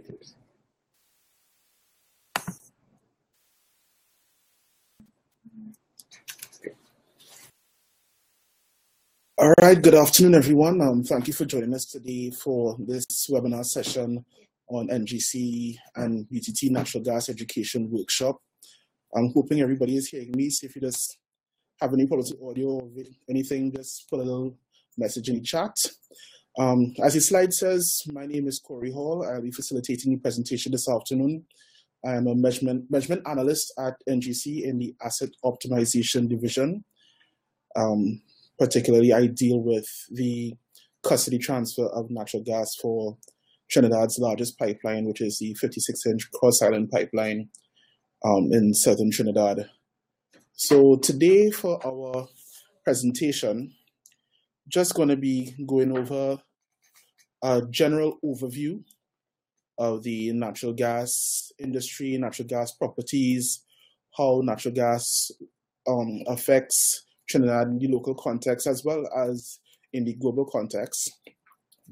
tips. All right, good afternoon, everyone. Um, thank you for joining us today for this webinar session on NGC and UTT Natural Gas Education Workshop. I'm hoping everybody is hearing me. So if you just have any with audio or anything, just put a little message in the chat. Um, as the slide says, my name is Corey Hall. I'll be facilitating the presentation this afternoon. I am a measurement, measurement analyst at NGC in the Asset Optimization Division. Um, particularly, I deal with the custody transfer of natural gas for Trinidad's largest pipeline, which is the 56 inch Cross Island pipeline um, in southern Trinidad. So, today for our presentation, just going to be going over a general overview of the natural gas industry, natural gas properties, how natural gas um, affects Trinidad in the local context as well as in the global context,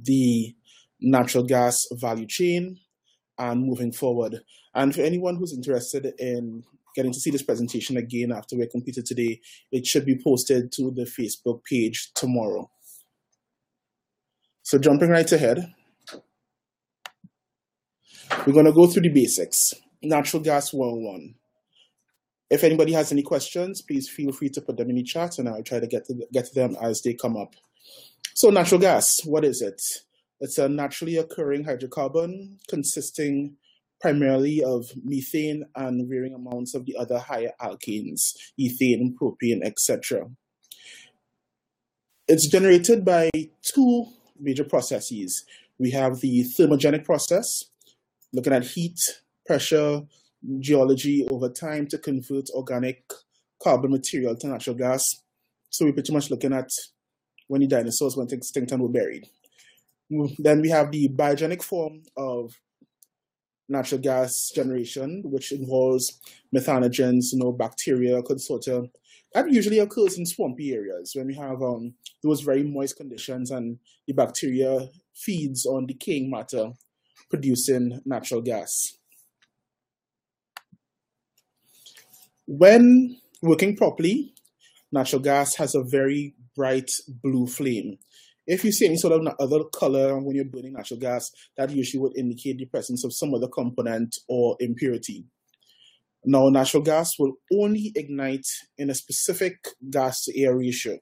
the natural gas value chain, and moving forward. And for anyone who's interested in getting to see this presentation again after we're completed today, it should be posted to the Facebook page tomorrow. So jumping right ahead, we're going to go through the basics. Natural gas 101. If anybody has any questions, please feel free to put them in the chat and I'll try to get to, get to them as they come up. So natural gas, what is it? It's a naturally occurring hydrocarbon consisting primarily of methane and varying amounts of the other higher alkanes, ethane, propane, etc. It's generated by two major processes. We have the thermogenic process, looking at heat, pressure, geology over time to convert organic carbon material to natural gas. So we're pretty much looking at when the dinosaurs went extinct and were buried. Then we have the biogenic form of natural gas generation, which involves methanogens, you know, bacteria, consortia. That usually occurs in swampy areas when we have um, those very moist conditions and the bacteria feeds on decaying matter, producing natural gas. When working properly, natural gas has a very bright blue flame. If you see any sort of other color when you're burning natural gas, that usually would indicate the presence of some other component or impurity. Now, natural gas will only ignite in a specific gas to air ratio.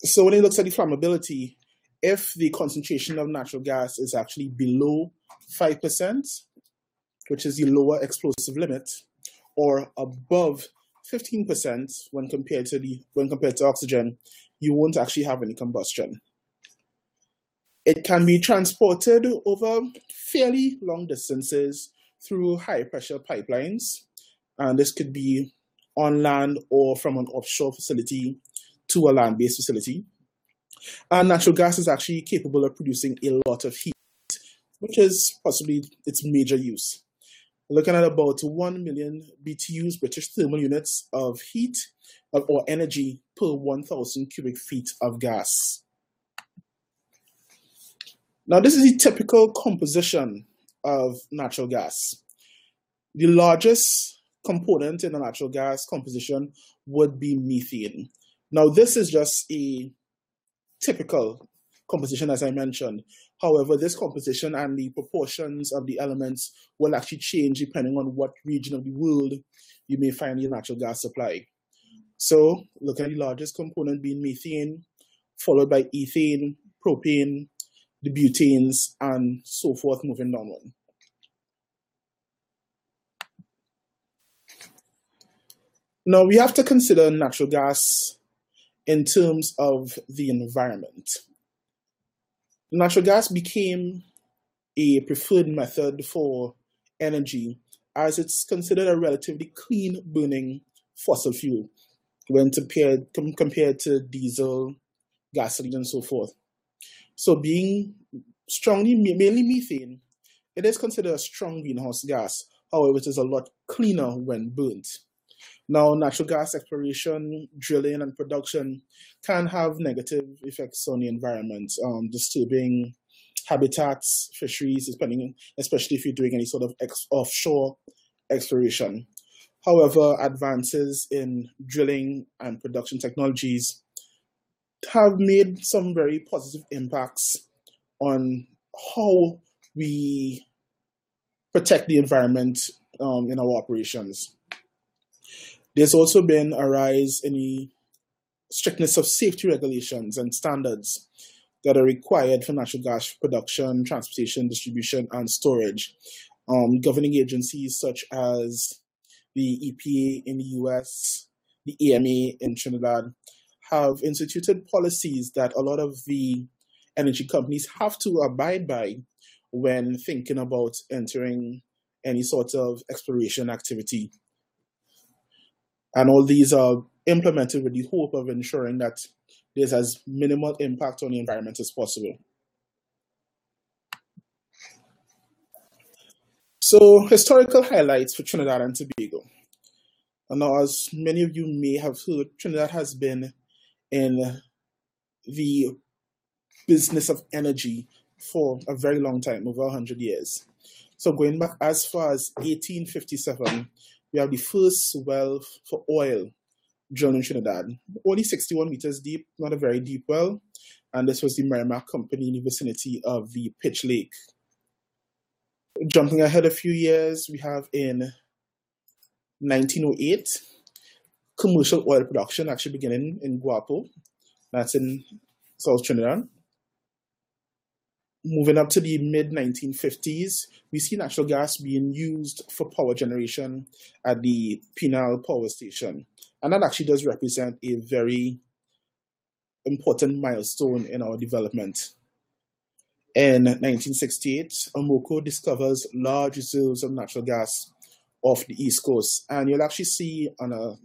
So when it looks at the flammability, if the concentration of natural gas is actually below 5%, which is the lower explosive limit, or above 15% when compared to the when compared to oxygen, you won't actually have any combustion. It can be transported over fairly long distances through high pressure pipelines, and this could be on land or from an offshore facility to a land based facility. And natural gas is actually capable of producing a lot of heat, which is possibly its major use. Looking at about 1 million BTUs, British thermal units of heat or energy per 1,000 cubic feet of gas. Now, this is the typical composition of natural gas. The largest component in the natural gas composition would be methane. Now, this is just a typical composition, as I mentioned. However, this composition and the proportions of the elements will actually change depending on what region of the world you may find your natural gas supply. So, look at the largest component being methane, followed by ethane, propane, the butanes, and so forth, moving downward. Now, we have to consider natural gas in terms of the environment. Natural gas became a preferred method for energy as it's considered a relatively clean burning fossil fuel when compared, compared to diesel, gasoline, and so forth. So, being strongly, mainly methane, it is considered a strong greenhouse gas. However, it is a lot cleaner when burnt. Now, natural gas exploration, drilling, and production can have negative effects on the environment, um, disturbing habitats, fisheries, depending, especially if you're doing any sort of ex- offshore exploration. However, advances in drilling and production technologies have made some very positive impacts on how we protect the environment um, in our operations. There's also been a rise in the strictness of safety regulations and standards that are required for natural gas production, transportation, distribution, and storage. Um, governing agencies such as the EPA in the US, the EMA in Trinidad, have instituted policies that a lot of the energy companies have to abide by when thinking about entering any sort of exploration activity. And all these are implemented with the hope of ensuring that there's as minimal impact on the environment as possible. So, historical highlights for Trinidad and Tobago. And now, as many of you may have heard, Trinidad has been in the business of energy for a very long time, over 100 years. So, going back as far as 1857, we have the first well for oil drilled in Trinidad. Only 61 meters deep, not a very deep well. And this was the Merrimack Company in the vicinity of the Pitch Lake. Jumping ahead a few years, we have in 1908 commercial oil production actually beginning in Guapo. That's in South Trinidad. Moving up to the mid 1950s, we see natural gas being used for power generation at the Penal Power Station. And that actually does represent a very important milestone in our development. In 1968, Amoco discovers large reserves of natural gas off the East Coast. And you'll actually see on a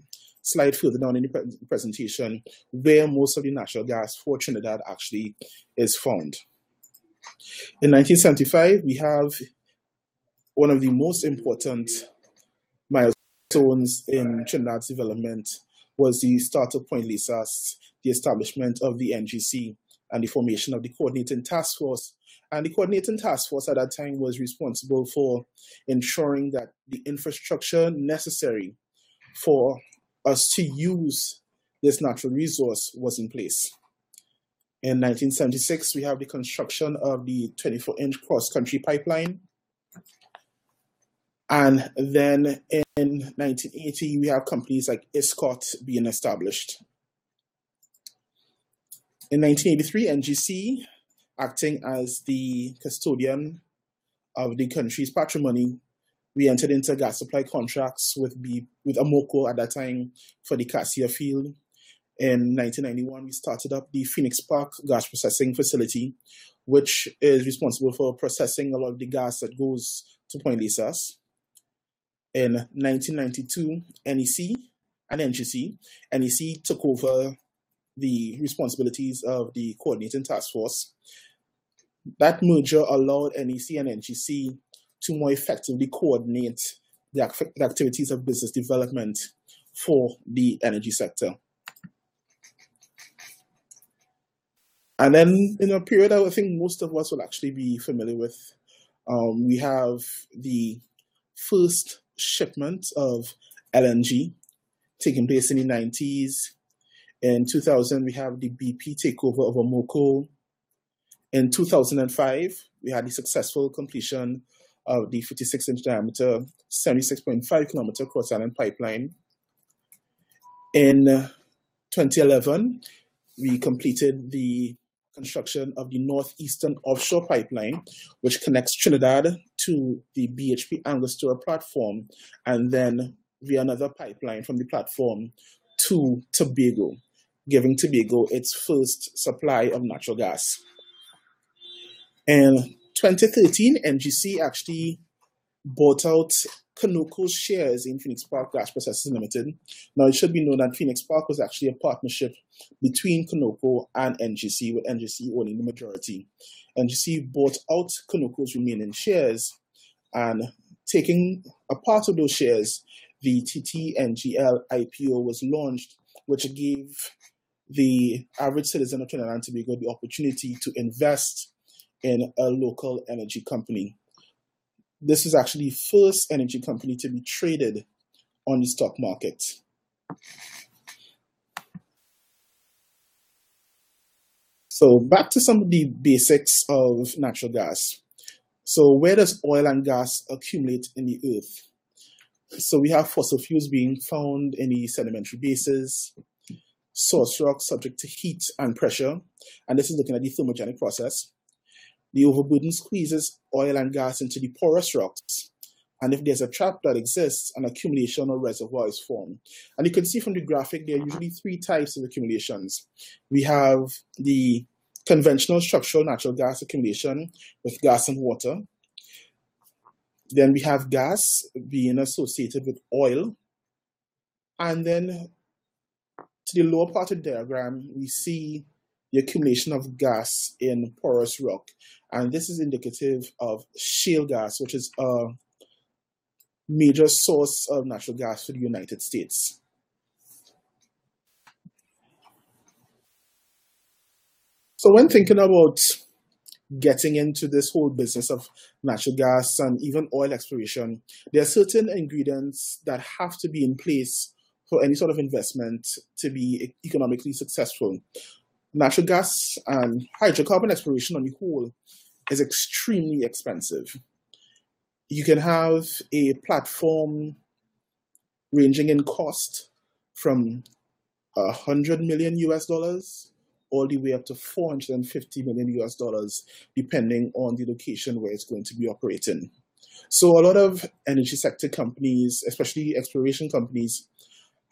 slide further down in the pre- presentation where most of the natural gas for Trinidad actually is found. In 1975, we have one of the most important milestones in Trinidad's development was the start of Point Lisas, the establishment of the NGC, and the formation of the Coordinating Task Force. And the Coordinating Task Force at that time was responsible for ensuring that the infrastructure necessary for us to use this natural resource was in place. In 1976, we have the construction of the 24 inch cross country pipeline. And then in 1980, we have companies like ISCOTT being established. In 1983, NGC, acting as the custodian of the country's patrimony, we entered into gas supply contracts with B, with Amoco at that time for the Cassia field in 1991, we started up the Phoenix Park gas processing facility, which is responsible for processing a lot of the gas that goes to Point Lisas. In 1992, NEC and NGC, NEC took over the responsibilities of the coordinating task force. That merger allowed NEC and NGC to more effectively coordinate the, the activities of business development for the energy sector. And then in a period I think most of us will actually be familiar with, um, we have the first shipment of LNG taking place in the 90s. In 2000, we have the BP takeover of Amoco. In 2005, we had the successful completion of the 56 inch diameter, 76.5 kilometer cross island pipeline. In 2011, we completed the construction of the Northeastern Offshore Pipeline, which connects Trinidad to the BHP Angostura platform, and then via another pipeline from the platform to Tobago, giving Tobago its first supply of natural gas. In 2013, NGC actually bought out Conoco's shares in Phoenix Park Gas Processing Limited. Now, it should be known that Phoenix Park was actually a partnership between Conoco and NGC, with NGC owning the majority. NGC bought out Conoco's remaining shares and taking a part of those shares, the TTNGL IPO was launched, which gave the average citizen of Trinidad and Tobago the opportunity to invest in a local energy company. This is actually the first energy company to be traded on the stock market. So back to some of the basics of natural gas. So where does oil and gas accumulate in the earth? So we have fossil fuels being found in the sedimentary bases, source rock subject to heat and pressure, and this is looking at the thermogenic process. The overburden squeezes oil and gas into the porous rocks, and if there's a trap that exists, an accumulation or reservoir is formed. And you can see from the graphic, there are usually three types of accumulations. We have the conventional structural natural gas accumulation with gas and water. Then we have gas being associated with oil. And then to the lower part of the diagram, we see the accumulation of gas in porous rock. And this is indicative of shale gas, which is a major source of natural gas for the United States. So when thinking about getting into this whole business of natural gas and even oil exploration, there are certain ingredients that have to be in place for any sort of investment to be economically successful. Natural gas and hydrocarbon exploration on the whole is extremely expensive. You can have a platform ranging in cost from 100 million US dollars all the way up to 450 million US dollars, depending on the location where it's going to be operating. So a lot of energy sector companies, especially exploration companies,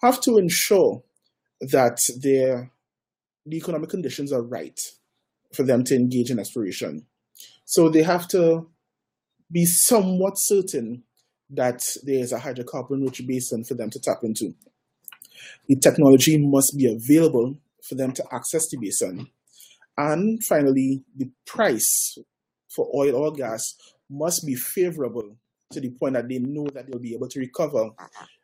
have to ensure that their the economic conditions are right for them to engage in exploration. So they have to be somewhat certain that there is a hydrocarbon rich basin for them to tap into. The technology must be available for them to access the basin. And finally, the price for oil or gas must be favorable to the point that they know that they'll be able to recover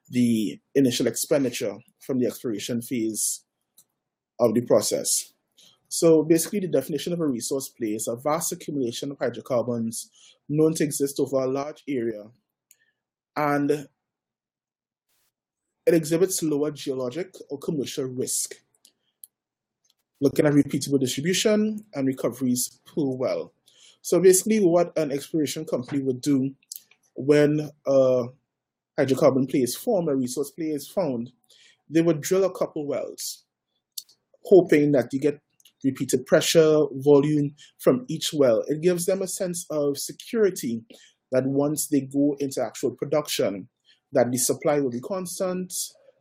the initial expenditure from the exploration phase of the process. So basically, the definition of a resource play is a vast accumulation of hydrocarbons known to exist over a large area, and it exhibits lower geologic or commercial risk looking at repeatable distribution and recoveries per well. So basically what an exploration company would do when a hydrocarbon play is formed, a resource play is found, they would drill a couple wells, hoping that you get repeated pressure, volume from each well. It gives them a sense of security that once they go into actual production, that the supply will be constant,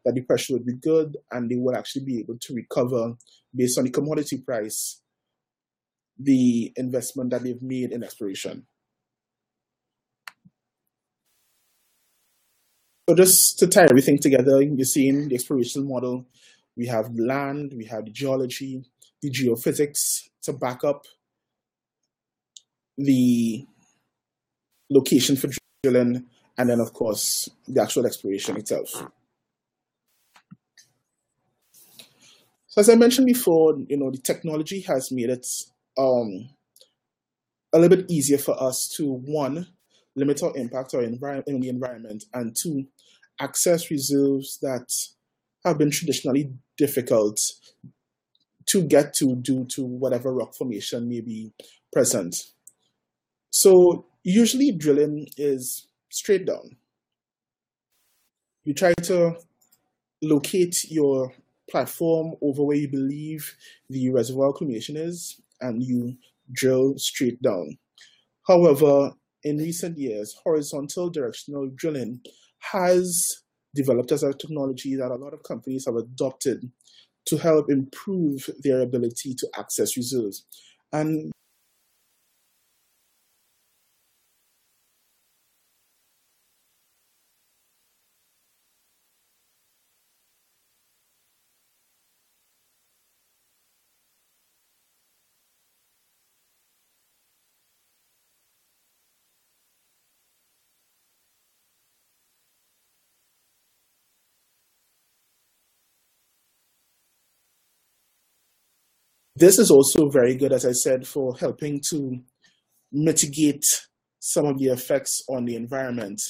that the pressure would be good, and they will actually be able to recover based on the commodity price, the investment that they've made in exploration. So just to tie everything together, you're seeing the exploration model. We have land, we have the geology, the geophysics to back up the location for drilling, and then of course the actual exploration itself. So as I mentioned before, you know, the technology has made it um, a little bit easier for us to one, limit our impact on envir- the environment, and two, access reserves that have been traditionally difficult to get to due to whatever rock formation may be present. So usually drilling is straight down. You try to locate your platform over where you believe the reservoir accumulation is, and you drill straight down. However, in recent years, horizontal directional drilling has developed as a technology that a lot of companies have adopted to help improve their ability to access reserves. And This is also very good, as I said, for helping to mitigate some of the effects on the environment.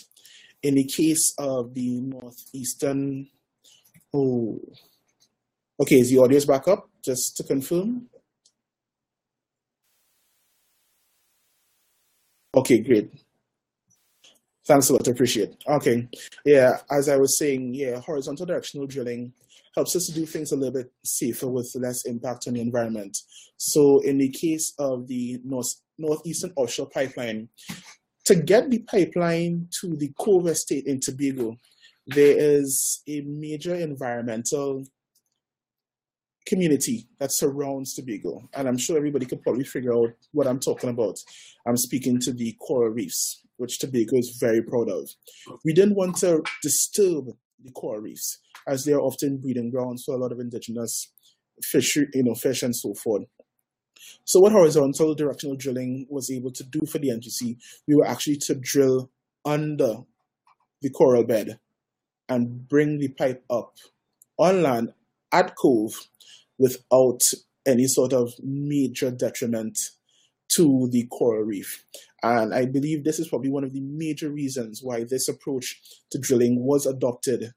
In the case of the northeastern, oh, okay, is the audio back up? Just to confirm. Okay, great. Thanks a lot, I appreciate. Okay, yeah, as I was saying, yeah, horizontal directional drilling helps us to do things a little bit safer with less impact on the environment. So in the case of the North, Northeastern Offshore Pipeline, to get the pipeline to the Cove Estate in Tobago, there is a major environmental community that surrounds Tobago. And I'm sure everybody could probably figure out what I'm talking about. I'm speaking to the coral reefs, which Tobago is very proud of. We didn't want to disturb the coral reefs, as they are often breeding grounds for a lot of indigenous fish, you know, fish and so forth. So what horizontal directional drilling was able to do for the NGC, we were actually to drill under the coral bed and bring the pipe up on land at Cove without any sort of major detriment to the coral reef. And I believe this is probably one of the major reasons why this approach to drilling was adopted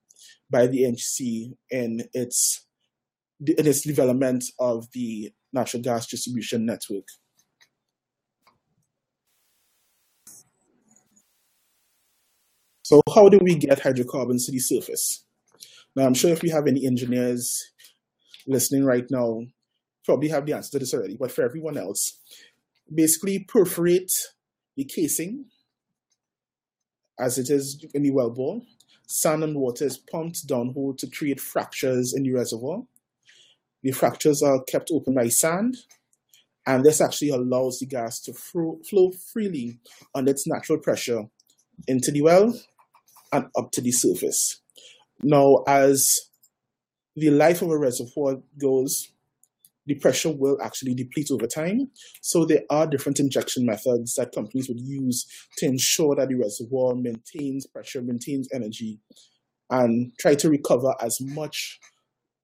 by the NGC in its in its development of the natural gas distribution network. So how do we get hydrocarbons to the surface? Now, I'm sure if we have any engineers listening right now, probably have the answer to this already, but for everyone else, basically perforate the casing as it is in the wellbore. Sand and water is pumped downhole to create fractures in the reservoir. The fractures are kept open by sand, and this actually allows the gas to flow freely under its natural pressure into the well and up to the surface. Now, as the life of a reservoir goes, the pressure will actually deplete over time. So there are different injection methods that companies would use to ensure that the reservoir maintains pressure, maintains energy, and try to recover as much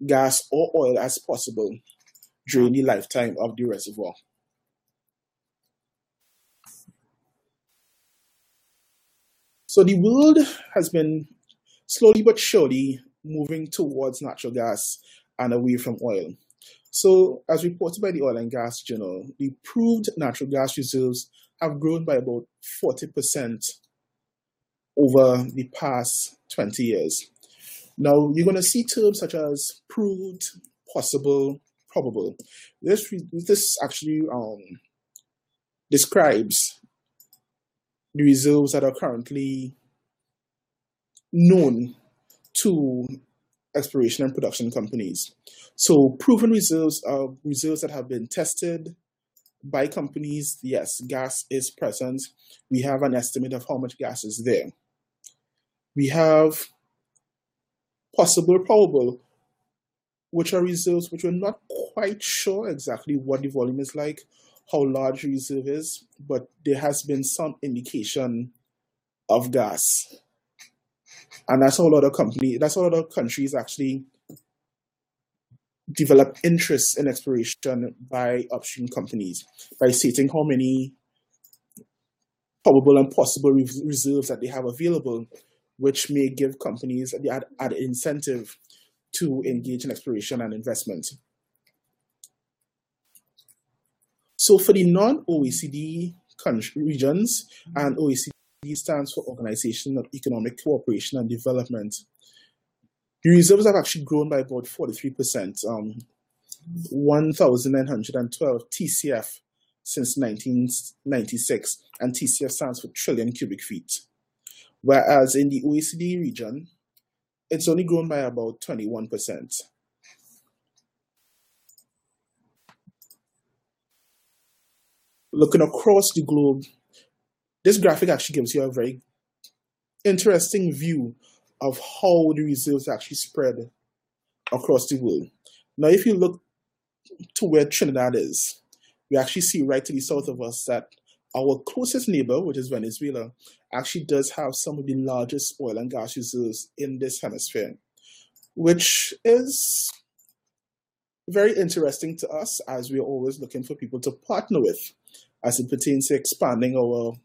gas or oil as possible during the lifetime of the reservoir. So the world has been slowly but surely moving towards natural gas and away from oil. So, as reported by the Oil and Gas Journal, the proved natural gas reserves have grown by about 40% over the past 20 years. Now, you're going to see terms such as proved, possible, probable. This, this actually um, describes the reserves that are currently known to exploration and production companies. So proven reserves are reserves that have been tested by companies. Yes, gas is present. We have an estimate of how much gas is there. We have possible, probable, which are reserves which we're not quite sure exactly what the volume is like, how large the reserve is, but there has been some indication of gas. And that's how a lot of company, that's how a lot of countries actually develop interest in exploration by upstream companies by stating how many probable and possible reserves that they have available, which may give companies the incentive to engage in exploration and investment. So for the non-OECD regions, and OECD stands for Organization of Economic Cooperation and Development, the reserves have actually grown by about 43%, um, 1,912 TCF since 1996, and TCF stands for trillion cubic feet. Whereas in the OECD region, it's only grown by about 21%. Looking across the globe, this graphic actually gives you a very interesting view of how the reserves actually spread across the world. Now, if you look to where Trinidad is, we actually see right to the south of us that our closest neighbor, which is Venezuela, actually does have some of the largest oil and gas reserves in this hemisphere, which is very interesting to us as we're always looking for people to partner with as it pertains to expanding our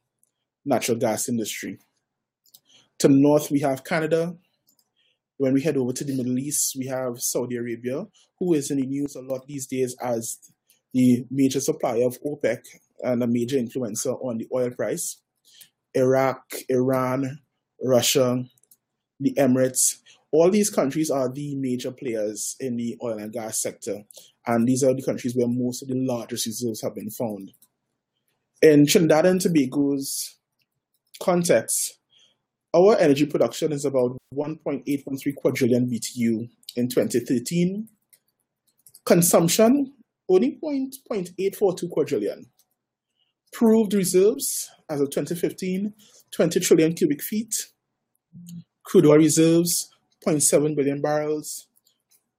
natural gas industry. To the north, we have Canada. When we head over to the Middle East, we have Saudi Arabia, who is in the news a lot these days as the major supplier of OPEC and a major influencer on the oil price. Iraq, Iran, Russia, the Emirates, all these countries are the major players in the oil and gas sector, and these are the countries where most of the largest reserves have been found. In Trinidad and Tobago's context, our energy production is about 1.813 quadrillion BTU in 2013. Consumption, only 0.842 quadrillion. Proved reserves, as of 2015, 20 trillion cubic feet. Crude oil reserves, 0.7 billion barrels.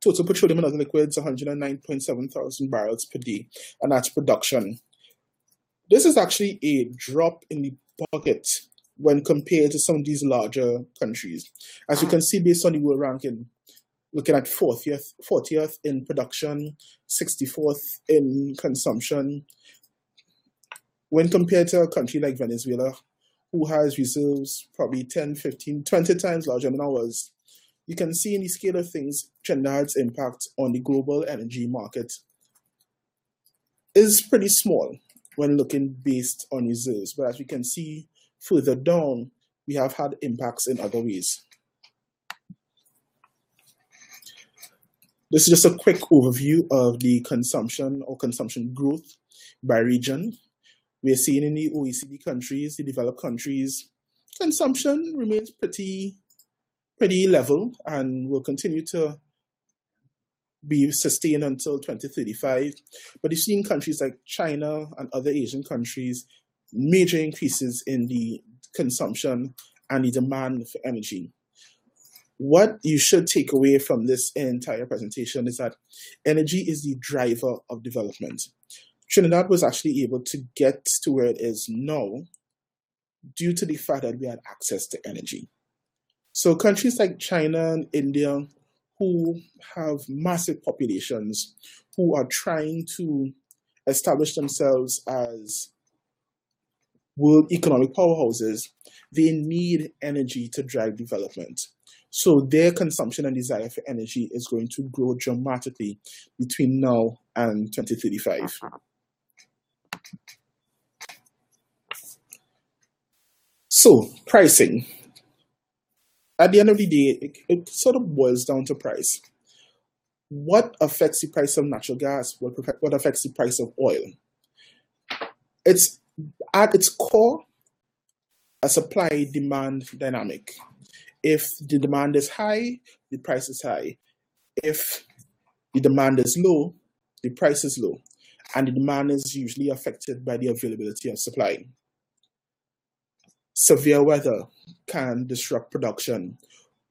Total petroleum and other liquids, 109.7 thousand barrels per day. And that's production. This is actually a drop in the bucket when compared to some of these larger countries. As you can see, based on the world ranking, looking at 40th, 40th in production, 64th in consumption. When compared to a country like Venezuela, who has reserves probably 10, 15, 20 times larger than ours, you can see in the scale of things, Trinidad's impact on the global energy market is pretty small when looking based on reserves. But as we can see further down, we have had impacts in other ways. This is just a quick overview of the consumption or consumption growth by region. We are seeing in the OECD countries, the developed countries, consumption remains pretty pretty level and will continue to be sustained until 2035. But you've seen countries like China and other Asian countries major increases in the consumption and the demand for energy. What you should take away from this entire presentation is that energy is the driver of development. Trinidad was actually able to get to where it is now due to the fact that we had access to energy. So countries like China and India, who have massive populations, who are trying to establish themselves as world economic powerhouses, they need energy to drive development. So their consumption and desire for energy is going to grow dramatically between now and 2035. So, pricing at the end of the day, it, it sort of boils down to price. What affects the price of natural gas? What, what affects the price of oil? It's at its core a supply demand dynamic. If the demand is high, the price is high. If the demand is low, the price is low. And the demand is usually affected by the availability of supply. Severe weather can disrupt production.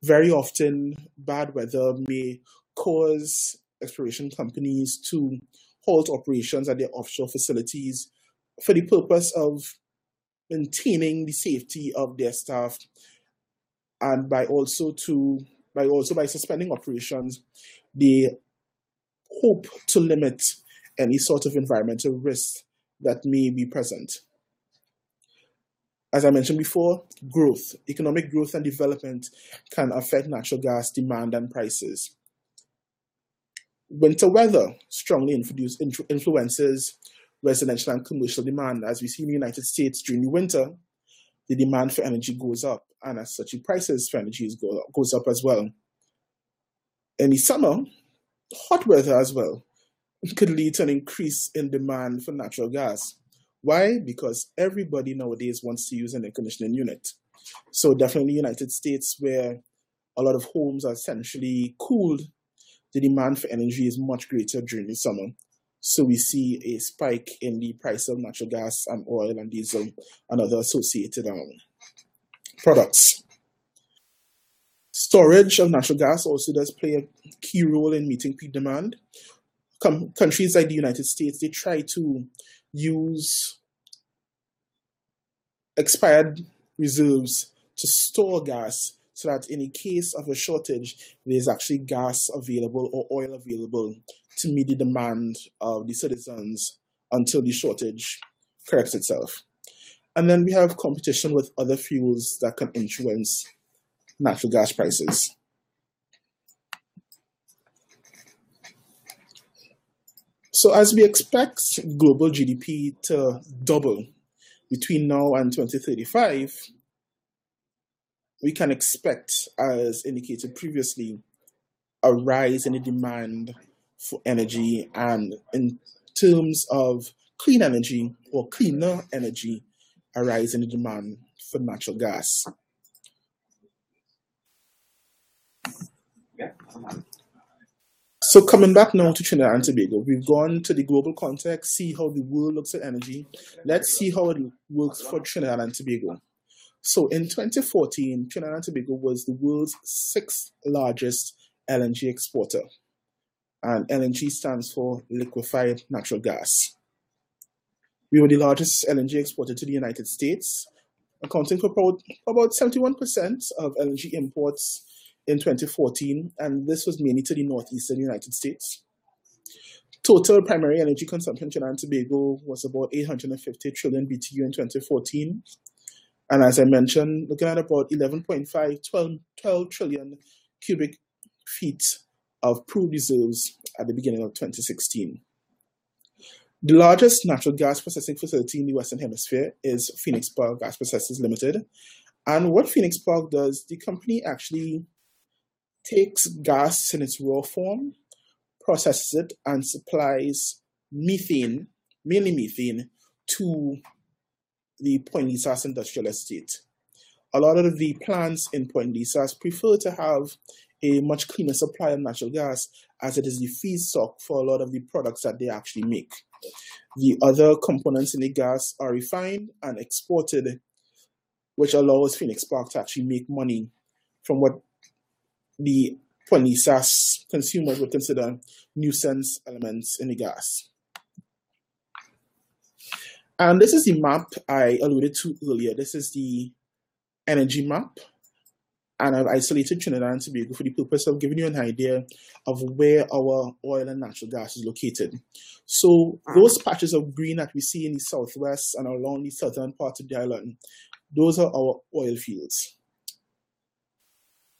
Very often, bad weather may cause exploration companies to halt operations at their offshore facilities for the purpose of maintaining the safety of their staff and by also to by also by suspending operations they hope to limit any sort of environmental risk that may be present as I mentioned before, growth, economic growth and development can affect natural gas demand and prices. Winter weather strongly influences residential and commercial demand. As we see in the United States during the winter, the demand for energy goes up, and as such, the prices for energy go goes up as well. In the summer, hot weather as well could lead to an increase in demand for natural gas. Why? Because everybody nowadays wants to use an air conditioning unit. So definitely in the United States where a lot of homes are essentially cooled, the demand for energy is much greater during the summer. So we see a spike in the price of natural gas and oil and diesel and other associated um, products. Storage of natural gas also does play a key role in meeting peak demand. Com- countries like the United States, they try to use expired reserves to store gas so that in the case of a shortage, there's actually gas available or oil available to meet the demand of the citizens until the shortage corrects itself. And then we have competition with other fuels that can influence natural gas prices. So as we expect global GDP to double between now and 2035, we can expect, as indicated previously, a rise in the demand for energy and in terms of clean energy or cleaner energy, a rise in the demand for natural gas. So coming back now to Trinidad and Tobago, we've gone to the global context, see how the world looks at energy. Let's see how it works for Trinidad and Tobago. So in 2014, Trinidad and Tobago was the world's sixth largest LNG exporter. And LNG stands for liquefied natural gas. We were the largest LNG exporter to the United States, accounting for about, about 71% of LNG imports in 2014, and this was mainly to the northeastern United States. Total primary energy consumption in Trinidad and Tobago was about 850 trillion BTU in 2014. And as I mentioned, looking at about 11.5, 12, 12 trillion cubic feet of proved reserves at the beginning of 2016. The largest natural gas processing facility in the Western Hemisphere is Phoenix Park Gas Processors Limited. And what Phoenix Park does, the company actually takes gas in its raw form, processes it, and supplies methane, mainly methane, to the Point Lisas industrial estate. A lot of the plants in Point Lisas prefer to have a much cleaner supply of natural gas as it is the feedstock for a lot of the products that they actually make. The other components in the gas are refined and exported, which allows Phoenix Park to actually make money from what the Point consumers would consider nuisance elements in the gas. And this is the map I alluded to earlier. This is the energy map. And I've isolated Trinidad and Tobago for the purpose of giving you an idea of where our oil and natural gas is located. So ah. those patches of green that we see in the southwest and along the southern part of the island, those are our oil fields.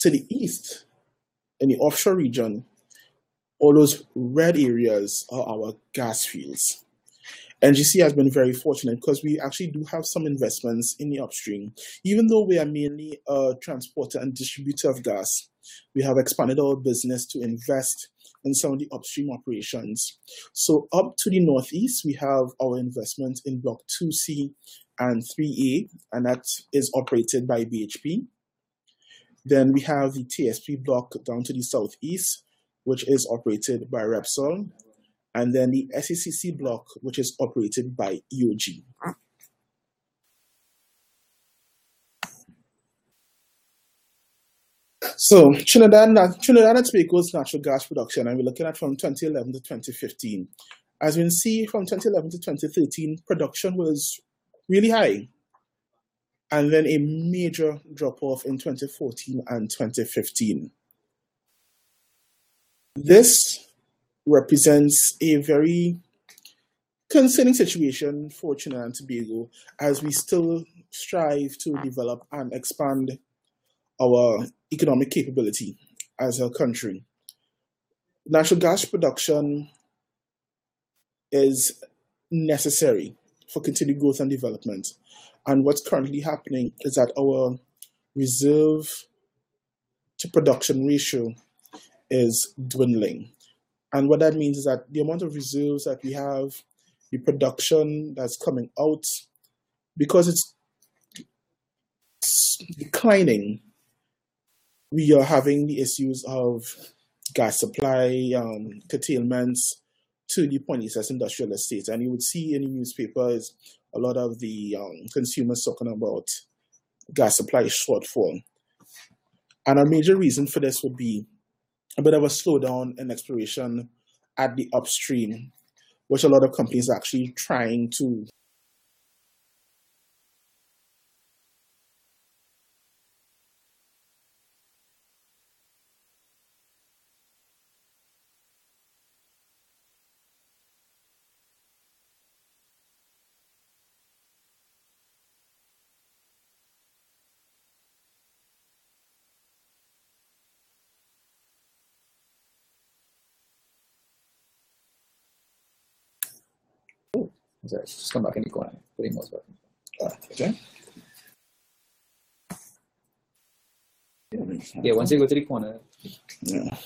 To the east, in the offshore region, all those red areas are our gas fields. NGC has been very fortunate because we actually do have some investments in the upstream. Even though we are mainly a transporter and distributor of gas, we have expanded our business to invest in some of the upstream operations. So up to the northeast, we have our investment in Block 2C and 3A, and that is operated by BHP. Then we have the TSP block down to the southeast, which is operated by Repsol. And then the SECC block, which is operated by EOG. So Trinidad, Trinidad and Tobago's natural gas production, and we're looking at from 2011 to 2015. As we can see, from 2011 to 2013, production was really high and then a major drop off in 2014 and 2015. This represents a very concerning situation for Trinidad and Tobago as we still strive to develop and expand our economic capability as a country. Natural gas production is necessary for continued growth and development. And what's currently happening is that our reserve to production ratio is dwindling. And what that means is that the amount of reserves that we have, the production that's coming out, because it's declining, we are having the issues of gas supply, um, curtailments to the Point Lisas industrial estates. And you would see in the newspapers a lot of the um, consumers talking about gas supply shortfall. And a major reason for this would be a bit of a slowdown in exploration at the upstream, which a lot of companies are actually trying to sorry, just come back in the corner. Putting mouse button. Uh, okay. Yeah, once you go to the corner. Yeah.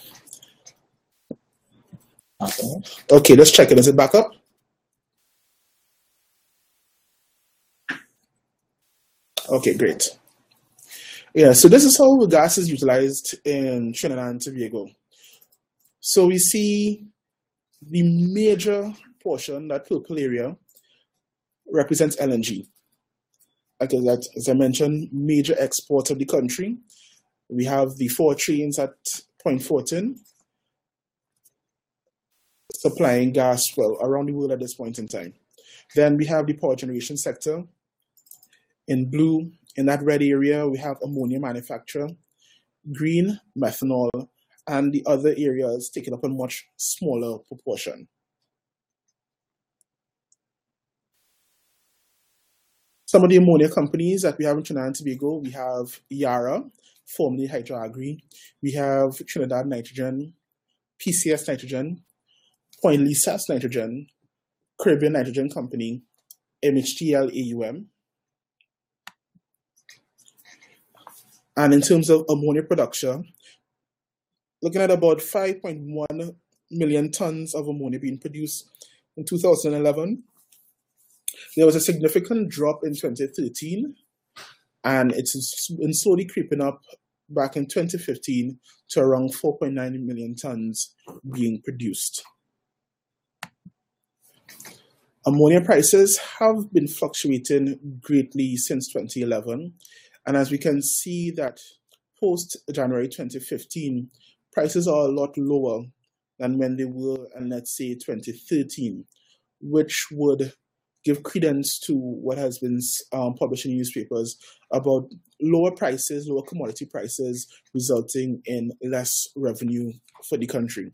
Okay, let's check it. Is it back up? Okay, great. Yeah, so this is how gas is utilized in Trinidad and Tobago. So we see the major portion, that purple area, represents LNG. Okay, that, as I mentioned, major export of the country. We have the four trains at Point Fortin supplying gas, well, around the world at this point in time. Then we have the power generation sector. In blue, in that red area, we have ammonia manufacture, green, methanol, and the other areas taking up a much smaller proportion. Some of the ammonia companies that we have in Trinidad and Tobago, we have Yara, formerly Hydroagri. We have Trinidad Nitrogen, PCS Nitrogen, Point Lisas Nitrogen, Caribbean Nitrogen Company, MHTL AUM. And in terms of ammonia production, looking at about 5.1 million tons of ammonia being produced in 2011. There was a significant drop in 2013 and it's been slowly creeping up back in 2015 to around 4.9 million tons being produced. Ammonia prices have been fluctuating greatly since 2011, and as we can see that post January 2015, prices are a lot lower than when they were in, let's say, 2013, which would give credence to what has been um, published in newspapers about lower prices, lower commodity prices, resulting in less revenue for the country.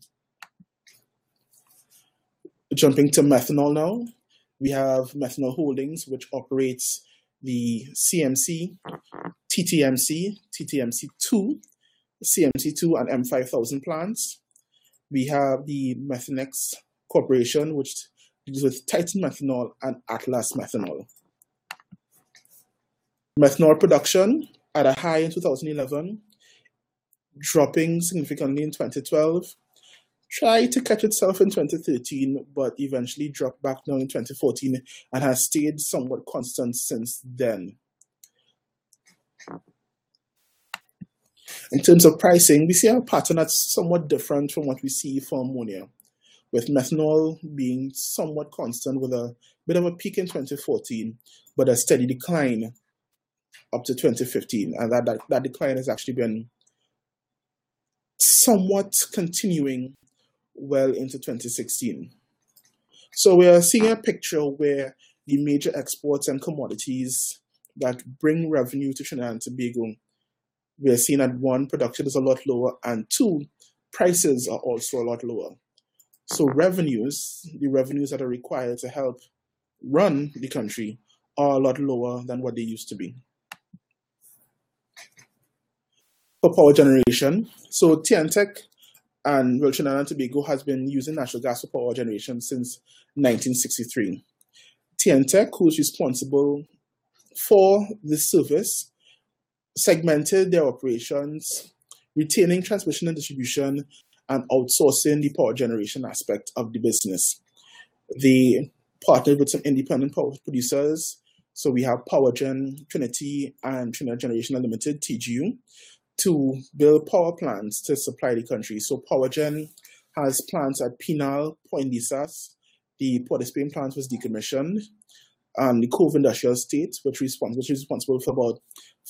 Jumping to methanol now, we have Methanol Holdings, which operates the CMC, TTMC, TTMC2, CMC2, and M5000 plants. We have the Methanex Corporation, which deals with Titan Methanol and Atlas Methanol. Methanol production at a high in 2011, dropping significantly in 2012, tried to catch itself in 2013, but eventually dropped back down in 2014 and has stayed somewhat constant since then. In terms of pricing, we see a pattern that's somewhat different from what we see for ammonia, with methanol being somewhat constant with a bit of a peak in 2014, but a steady decline up to 2015. And that, that, that decline has actually been somewhat continuing well into 2016. So we are seeing a picture where the major exports and commodities that bring revenue to Trinidad and Tobago, we are seeing that one, production is a lot lower, and two, prices are also a lot lower. So revenues, the revenues that are required to help run the country, are a lot lower than what they used to be. For power generation, so TNTEC and well, Trinidad and Tobago has been using natural gas for power generation since 1963. TNTEC, who is responsible for the service, segmented their operations, retaining transmission and distribution, and outsourcing the power generation aspect of the business. They partnered with some independent power producers. So we have PowerGen, Trinity, and Trinidad Generation Limited, TGU, to build power plants to supply the country. So PowerGen has plants at Penal, Point Lisas. The Port of Spain plant was decommissioned. And the Cove Industrial Estate, which, respons- which is responsible for about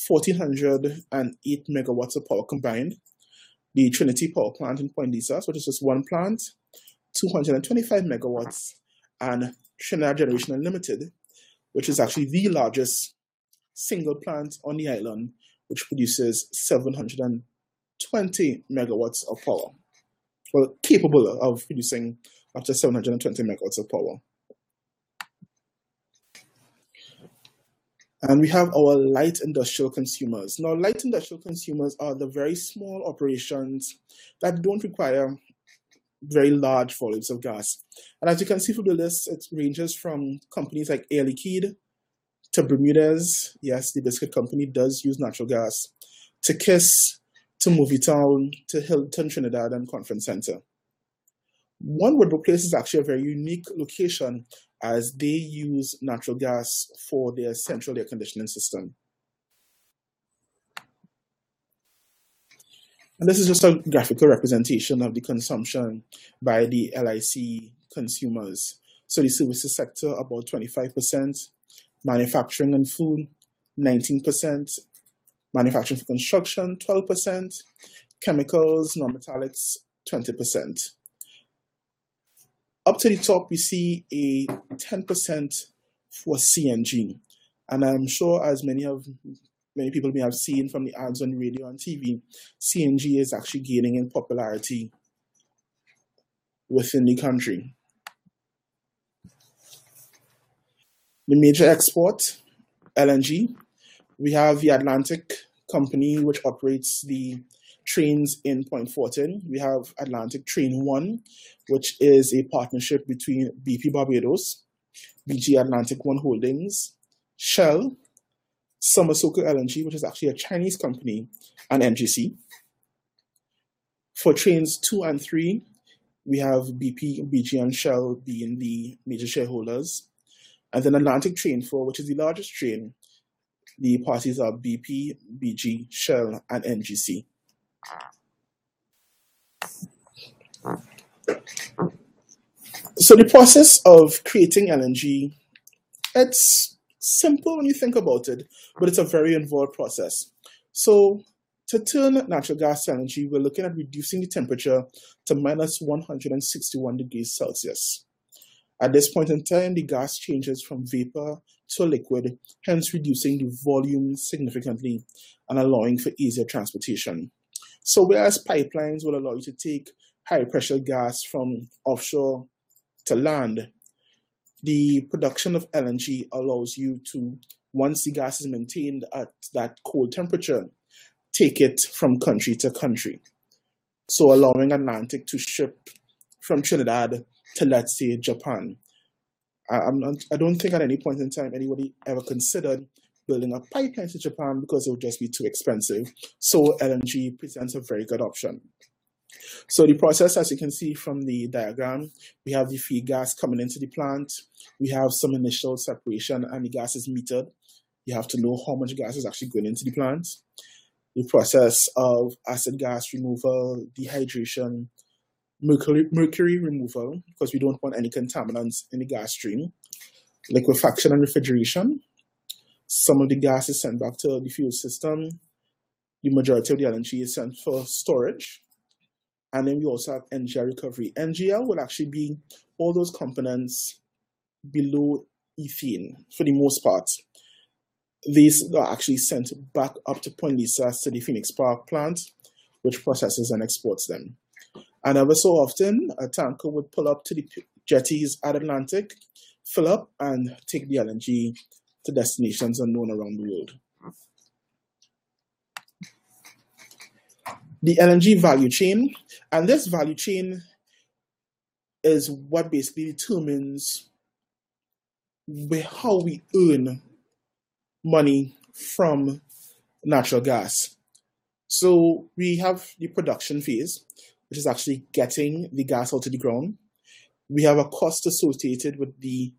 1,408 megawatts of power combined. The Trinity Power Plant in Point Lisas, which is just one plant, 225 megawatts. And Trinidad Generation Unlimited, which is actually the largest single plant on the island which produces 720 megawatts of power. Well, capable of producing up to 720 megawatts of power. And we have our light industrial consumers. Now, light industrial consumers are the very small operations that don't require very large volumes of gas. And as you can see from the list, it ranges from companies like Air Liquide to Bermudez. Yes, the biscuit company does use natural gas. To Kiss, to Movietown, to Hilton Trinidad and Conference Center. One Woodbrook Place is actually a very unique location as they use natural gas for their central air conditioning system. And this is just a graphical representation of the consumption by the LIC consumers. So the services sector, about 25%, manufacturing and food, 19%, manufacturing for construction, 12%, chemicals, non-metallics, 20%. Up to the top, we see a 10% for CNG. And I'm sure as many of many people may have seen from the ads on radio and TV, CNG is actually gaining in popularity within the country. The major export, LNG. We have the Atlantic Company, which operates the trains in Point Fortin. We have Atlantic Train 1, which is a partnership between BP Barbados, BG Atlantic One Holdings, Shell, Sumitomo LNG, which is actually a Chinese company, and NGC. For trains 2 and 3, we have BP, BG, and Shell being the major shareholders. And then Atlantic Train 4, which is the largest train, the parties are BP, BG, Shell, and NGC. So the process of creating LNG, it's simple when you think about it, but it's a very involved process. So to turn natural gas to energy, we're looking at reducing the temperature to minus 161 degrees Celsius. At this point in time, the gas changes from vapor to liquid, hence reducing the volume significantly and allowing for easier transportation. So whereas pipelines will allow you to take high pressure gas from offshore to land, the production of LNG allows you to, once the gas is maintained at that cold temperature, take it from country to country. So allowing Atlantic to ship from Trinidad to, let's say, Japan. I, am not, I don't think at any point in time anybody ever considered building a pipeline to Japan because it would just be too expensive. So LNG presents a very good option. So the process, as you can see from the diagram, we have the feed gas coming into the plant. We have some initial separation and the gas is metered. You have to know how much gas is actually going into the plant. The process of acid gas removal, dehydration, mercury, mercury removal, because we don't want any contaminants in the gas stream, liquefaction and refrigeration. Some of the gas is sent back to the fuel system. The majority of the LNG is sent for storage. And then we also have NGL recovery. NGL will actually be all those components below ethane for the most part. These are actually sent back up to Point Lisa to the Phoenix Park plant, which processes and exports them. And ever so often, a tanker would pull up to the jetties at Atlantic, fill up, and take the LNG to destinations unknown around the world. The LNG value chain and this value chain is what basically determines how we earn money from natural gas. So we have the production phase, which is actually getting the gas out of the ground. We have a cost associated with the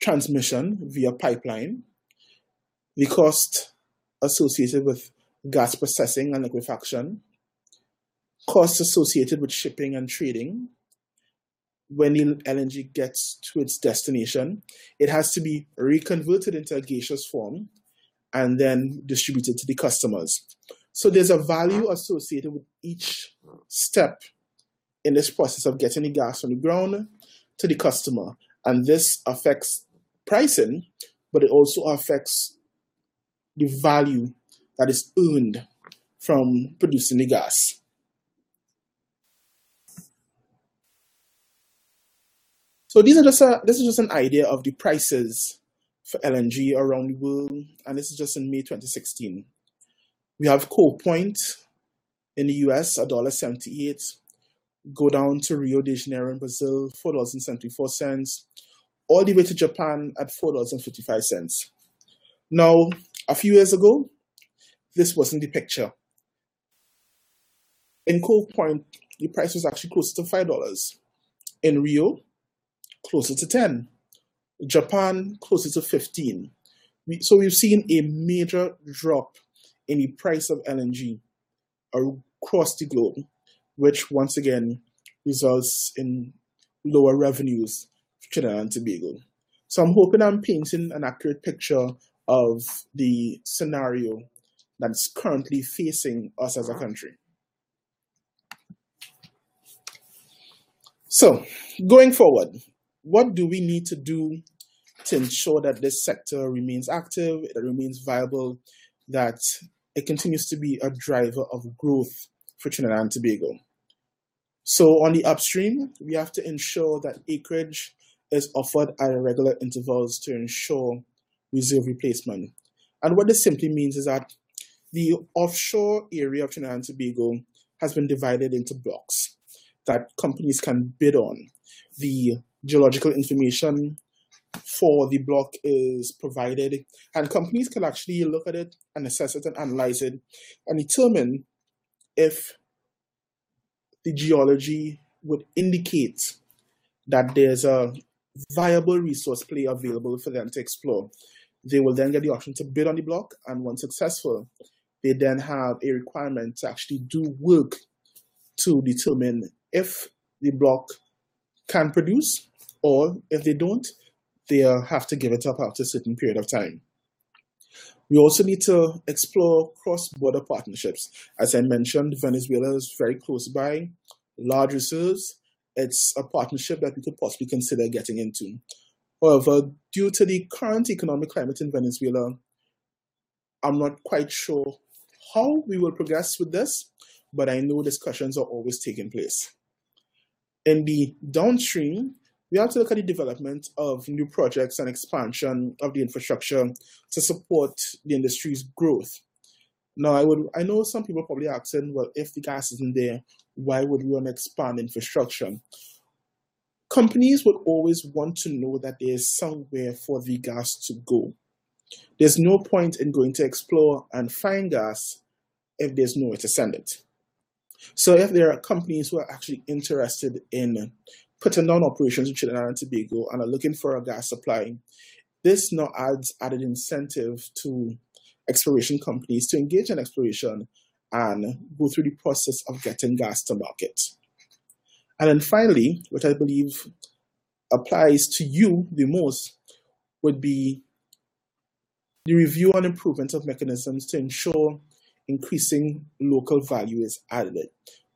transmission via pipeline, the cost associated with gas processing and liquefaction, costs associated with shipping and trading. When the LNG gets to its destination, it has to be reconverted into a gaseous form and then distributed to the customers. So there's a value associated with each step in this process of getting the gas from the ground to the customer. And this affects pricing, but it also affects the value that is earned from producing the gas. So these are just a, this is just an idea of the prices for LNG around the world, and this is just in May 2016. We have Cove Point in the US, $1.78. go down to Rio de Janeiro in Brazil, $4.74, all the way to Japan at $4.55. Now, a few years ago, this wasn't the picture. In Cove Point, the price was actually closer to $5. In Rio, closer to 10. Japan, closer to 15. So we've seen a major drop in the price of LNG across the globe, which once again results in lower revenues Trinidad and Tobago. So I'm hoping I'm painting an accurate picture of the scenario that's currently facing us as a country. So, going forward, what do we need to do to ensure that this sector remains active, it remains viable, that it continues to be a driver of growth for Trinidad and Tobago? So, on the upstream, we have to ensure that acreage is offered at regular intervals to ensure reserve replacement. And what this simply means is that the offshore area of Trinidad and Tobago has been divided into blocks that companies can bid on. The geological information for the block is provided, and companies can actually look at it and assess it and analyze it and determine if the geology would indicate that there's a viable resource play available for them to explore. They will then get the option to bid on the block, and once successful, they then have a requirement to actually do work to determine if the block can produce, or if they don't, they'll have to give it up after a certain period of time. We also need to explore cross-border partnerships. As I mentioned, Venezuela is very close by, large reserves. It's a partnership that we could possibly consider getting into. However, due to the current economic climate in Venezuela, I'm not quite sure how we will progress with this, but I know discussions are always taking place. In the downstream, we have to look at the development of new projects and expansion of the infrastructure to support the industry's growth. Now, I would I know some people probably asking, well, if the gas isn't there, why would we want to expand infrastructure? Companies would always want to know that there's somewhere for the gas to go. There's no point in going to explore and find gas if there's nowhere to send it. So if there are companies who are actually interested in putting down operations in Trinidad and Tobago and are looking for a gas supply, this now adds added incentive to exploration companies to engage in exploration and go through the process of getting gas to market. And then finally, what I believe applies to you the most would be the review and improvement of mechanisms to ensure increasing local value is added.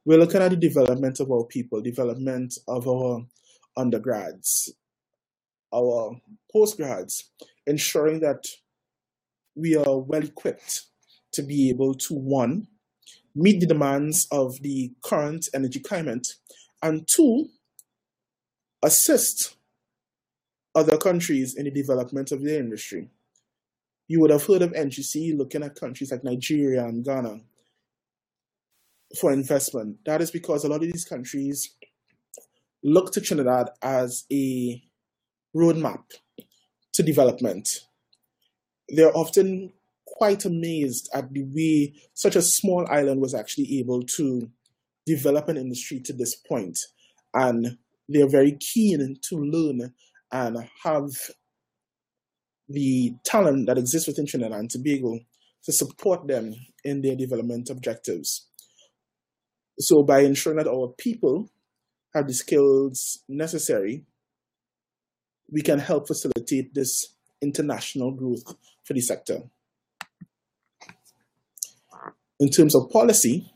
We're looking at the development of our people, development of our undergrads, our postgrads, ensuring that we are well equipped to be able to, one, meet the demands of the current energy climate, and two, assist other countries in the development of their industry. You would have heard of NGC looking at countries like Nigeria and Ghana for investment. That is because a lot of these countries look to Trinidad as a roadmap to development. They're often quite amazed at the way such a small island was actually able to develop an industry to this point. And they're very keen to learn and have the talent that exists within Trinidad and Tobago to support them in their development objectives. So, by ensuring that our people have the skills necessary, we can help facilitate this international growth for the sector. In terms of policy,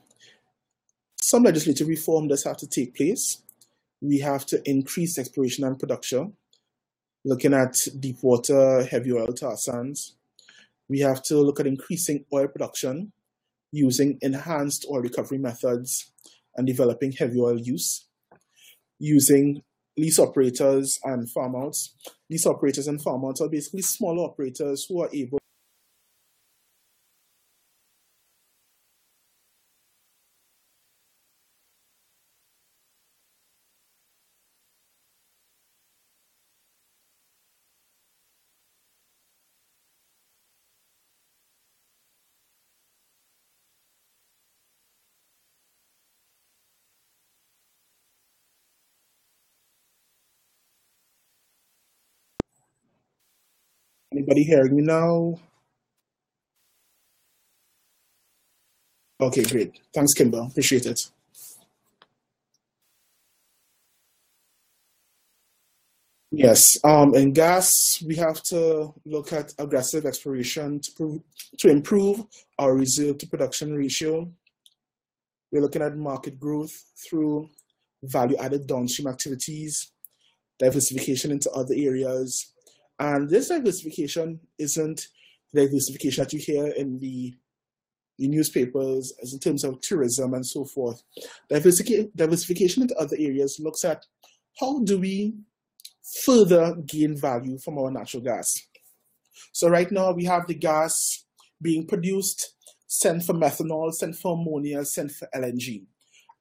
some legislative reform does have to take place. We have to increase exploration and production, looking at deep water, heavy oil tar sands. We have to look at increasing oil production using enhanced oil recovery methods and developing heavy oil use, using lease operators and farm outs. Lease operators and farm outs are basically smaller operators who are able Anybody hearing me now? Okay, great. Thanks, Kimber. Appreciate it. Yes, um, in gas, we have to look at aggressive exploration to, to improve our reserve to production ratio. We're looking at market growth through value added downstream activities, diversification into other areas. And this diversification isn't the diversification that you hear in the, the newspapers as in terms of tourism and so forth. diversification into other areas looks at how do we further gain value from our natural gas. So right now we have the gas being produced, sent for methanol, sent for ammonia, sent for LNG.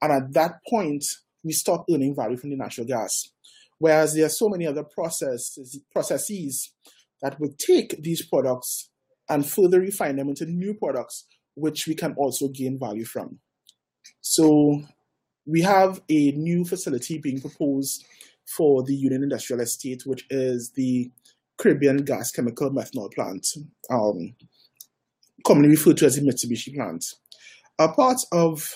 And at that point, we stop earning value from the natural gas. Whereas there are so many other processes, processes that would take these products and further refine them into new products, which we can also gain value from. So we have a new facility being proposed for the Union Industrial Estate, which is the Caribbean Gas Chemical Methanol Plant, um, commonly referred to as the Mitsubishi plant. A part of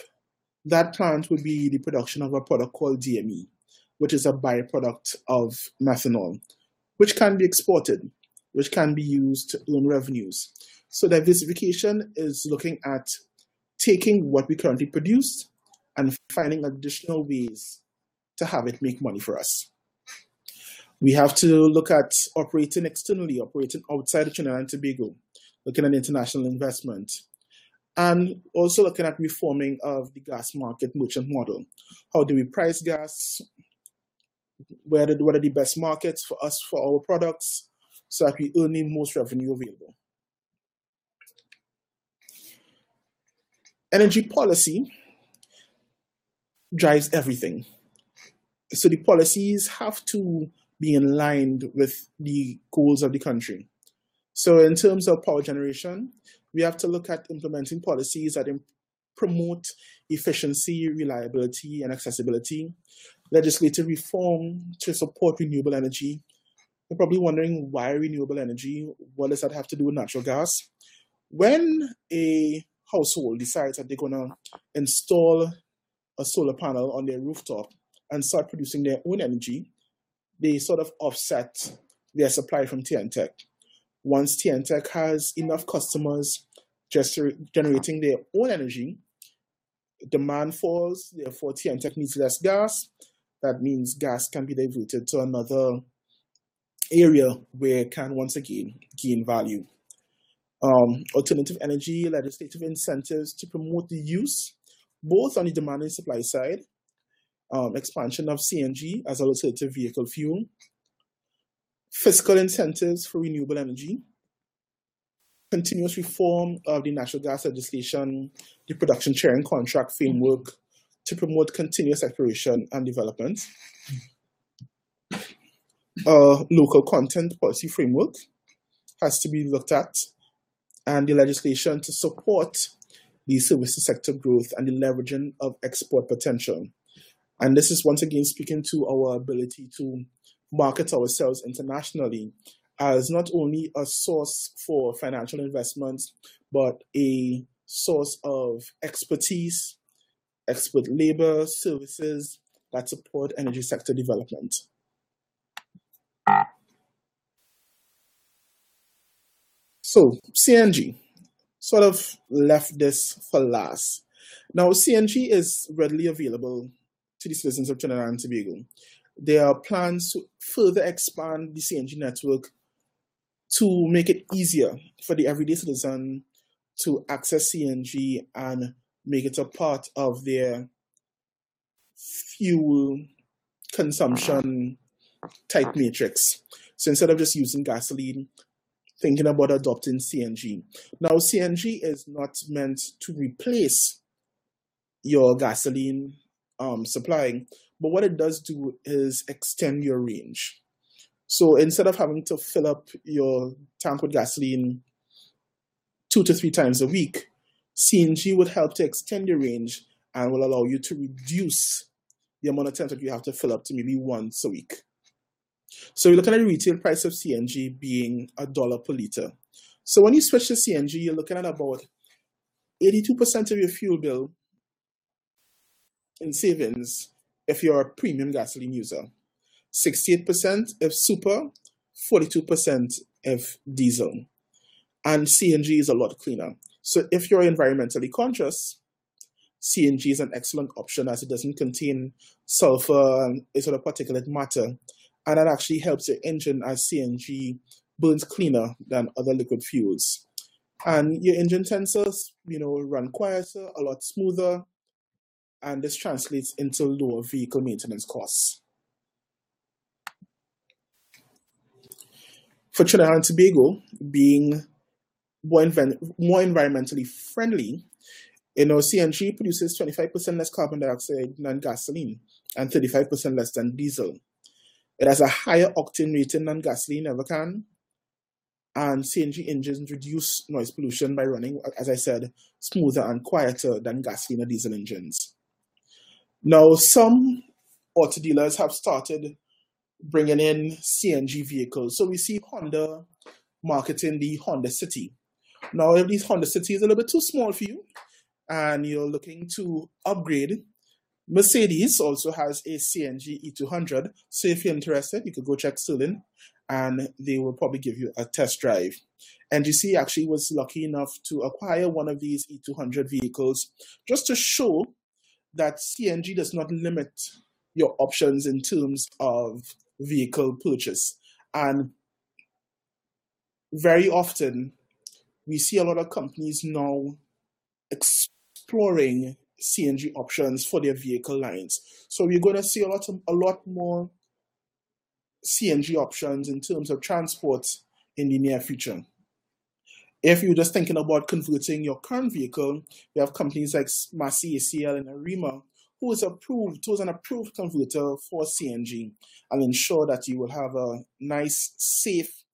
that plant would be the production of a product called DME, which is a byproduct of methanol, which can be exported, which can be used to earn revenues. So diversification is looking at taking what we currently produce and finding additional ways to have it make money for us. We have to look at operating externally, operating outside of Trinidad and Tobago, looking at international investment, and also looking at reforming of the gas market merchant model. How do we price gas? Where the, what are the best markets for us for our products so that we earn the most revenue available? Energy policy drives everything so the policies have to be in line with the goals of the country. So in terms of power generation, we have to look at implementing policies that promote efficiency, reliability, and accessibility, legislative reform to support renewable energy. You're probably wondering why renewable energy? What does that have to do with natural gas? When a household decides that they're going to install a solar panel on their rooftop, and start producing their own energy, they sort of offset their supply from TNTEC. Once TNTEC has enough customers just generating their own energy, demand falls, therefore TNTEC needs less gas. That means gas can be diverted to another area where it can once again gain value. Um, alternative energy legislative incentives to promote the use, both on the demand and supply side, um, expansion of CNG as a alternative vehicle fuel, fiscal incentives for renewable energy, continuous reform of the natural gas legislation, the production sharing contract framework to promote continuous exploration and development, a local content policy framework has to be looked at, and the legislation to support the services sector growth and the leveraging of export potential. And this is once again speaking to our ability to market ourselves internationally as not only a source for financial investments, but a source of expertise, expert labor, services that support energy sector development. So, CNG sort of left this for last. Now, CNG is readily available to the citizens of Trinidad and Tobago. There are plans to further expand the CNG network to make it easier for the everyday citizen to access CNG and make it a part of their fuel consumption type matrix. So instead of just using gasoline, thinking about adopting CNG. Now, CNG is not meant to replace your gasoline um, supplying. But what it does do is extend your range. So instead of having to fill up your tank with gasoline two to three times a week, CNG would help to extend your range and will allow you to reduce the amount of times that you have to fill up to maybe once a week. So we're looking at the retail price of CNG being a dollar per liter. So when you switch to CNG, you're looking at about 82% of your fuel bill in savings if you're a premium gasoline user, 68% if super, 42% if diesel. And CNG is a lot cleaner. So if you're environmentally conscious, CNG is an excellent option as it doesn't contain sulfur um, and a sort of particulate matter. And that actually helps your engine as CNG burns cleaner than other liquid fuels. And your engine to, you know, run quieter, a lot smoother, and this translates into lower vehicle maintenance costs. For Trinidad and Tobago, being more, more environmentally friendly, you know, CNG produces 25% less carbon dioxide than gasoline and 35% less than diesel. It has a higher octane rating than gasoline ever can. And CNG engines reduce noise pollution by running, as I said, smoother and quieter than gasoline or diesel engines. Now, some auto dealers have started bringing in CNG vehicles. So we see Honda marketing the Honda City. Now, if this Honda City is a little bit too small for you and you're looking to upgrade, Mercedes also has a CNG E200. So if you're interested, you could go check Sterling and they will probably give you a test drive. NGC actually was lucky enough to acquire one of these E200 vehicles just to show that CNG does not limit your options in terms of vehicle purchase. And very often, we see a lot of companies now exploring CNG options for their vehicle lines. So we're going to see a lot, of, a lot more CNG options in terms of transport in the near future. If you're just thinking about converting your current vehicle, you have companies like Massy ACL and Arima who is approved, who is an approved converter for CNG and ensure that you will have a nice, safe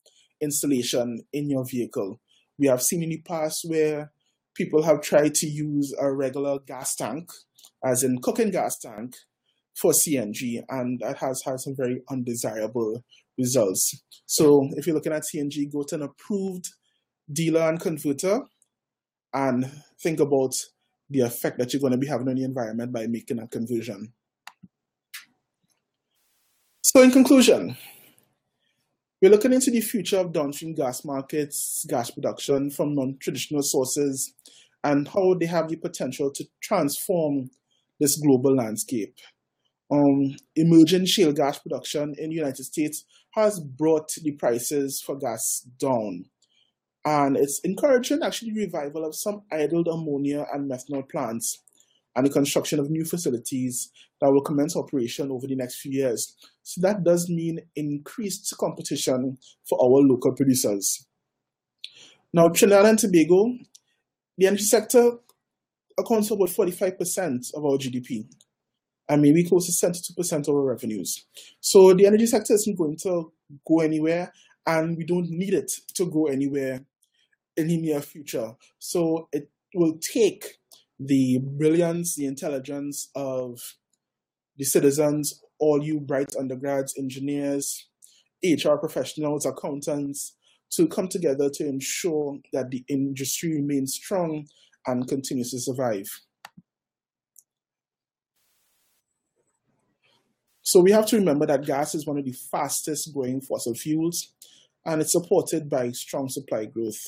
installation in your vehicle. We have seen in the past where people have tried to use a regular gas tank, as in cooking gas tank, for CNG, and that has had some very undesirable results. So if you're looking at CNG, go to an approved dealer and converter and think about the effect that you're going to be having on the environment by making that conversion. So in conclusion, we're looking into the future of downstream gas markets, gas production from non-traditional sources, and how they have the potential to transform this global landscape. Um, emerging shale gas production in the United States has brought the prices for gas down and it's encouraging actually revival of some idled ammonia and methanol plants and the construction of new facilities that will commence operation over the next few years. So that does mean increased competition for our local producers. Now, Trinidad and Tobago, the energy sector accounts for about 45% of our GDP and maybe close to 72% of our revenues. So the energy sector isn't going to go anywhere and we don't need it to go anywhere in the near future. So it will take the brilliance, the intelligence of the citizens, all you bright undergrads, engineers, HR professionals, accountants, to come together to ensure that the industry remains strong and continues to survive. So we have to remember that gas is one of the fastest growing fossil fuels and it's supported by strong supply growth.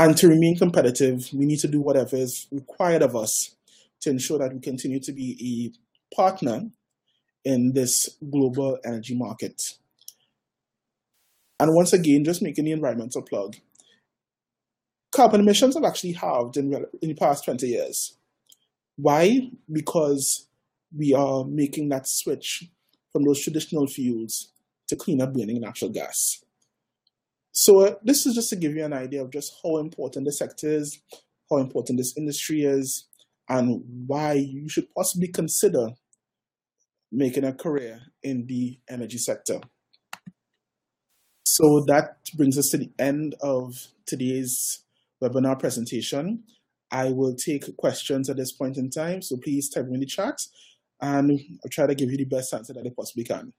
And to remain competitive, we need to do whatever is required of us to ensure that we continue to be a partner in this global energy market. And once again, just making the environmental plug. Carbon emissions have actually halved in, in the past 20 years. Why? Because we are making that switch from those traditional fuels to cleaner burning natural gas. So uh, this is just to give you an idea of just how important the sector is, how important this industry is, and why you should possibly consider making a career in the energy sector. So that brings us to the end of today's webinar presentation. I will take questions at this point in time, so please type in the chat and I'll try to give you the best answer that I possibly can.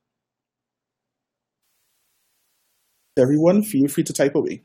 Everyone, feel free to type away.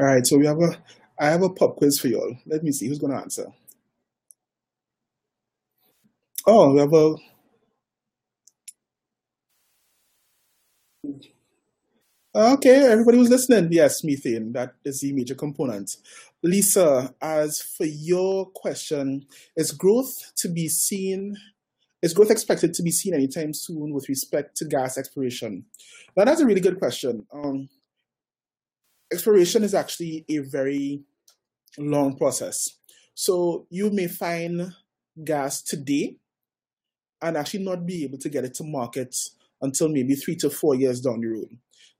All right, so we have a I have a pop quiz for y'all. Let me see who's gonna answer. Oh, we have a okay, everybody who's listening. Yes, methane, that is the major component. Lisa, as for your question, is growth to be seen is growth expected to be seen anytime soon with respect to gas exploration? Now that's a really good question. Um, exploration is actually a very long process. So you may find gas today and actually not be able to get it to market until maybe three to four years down the road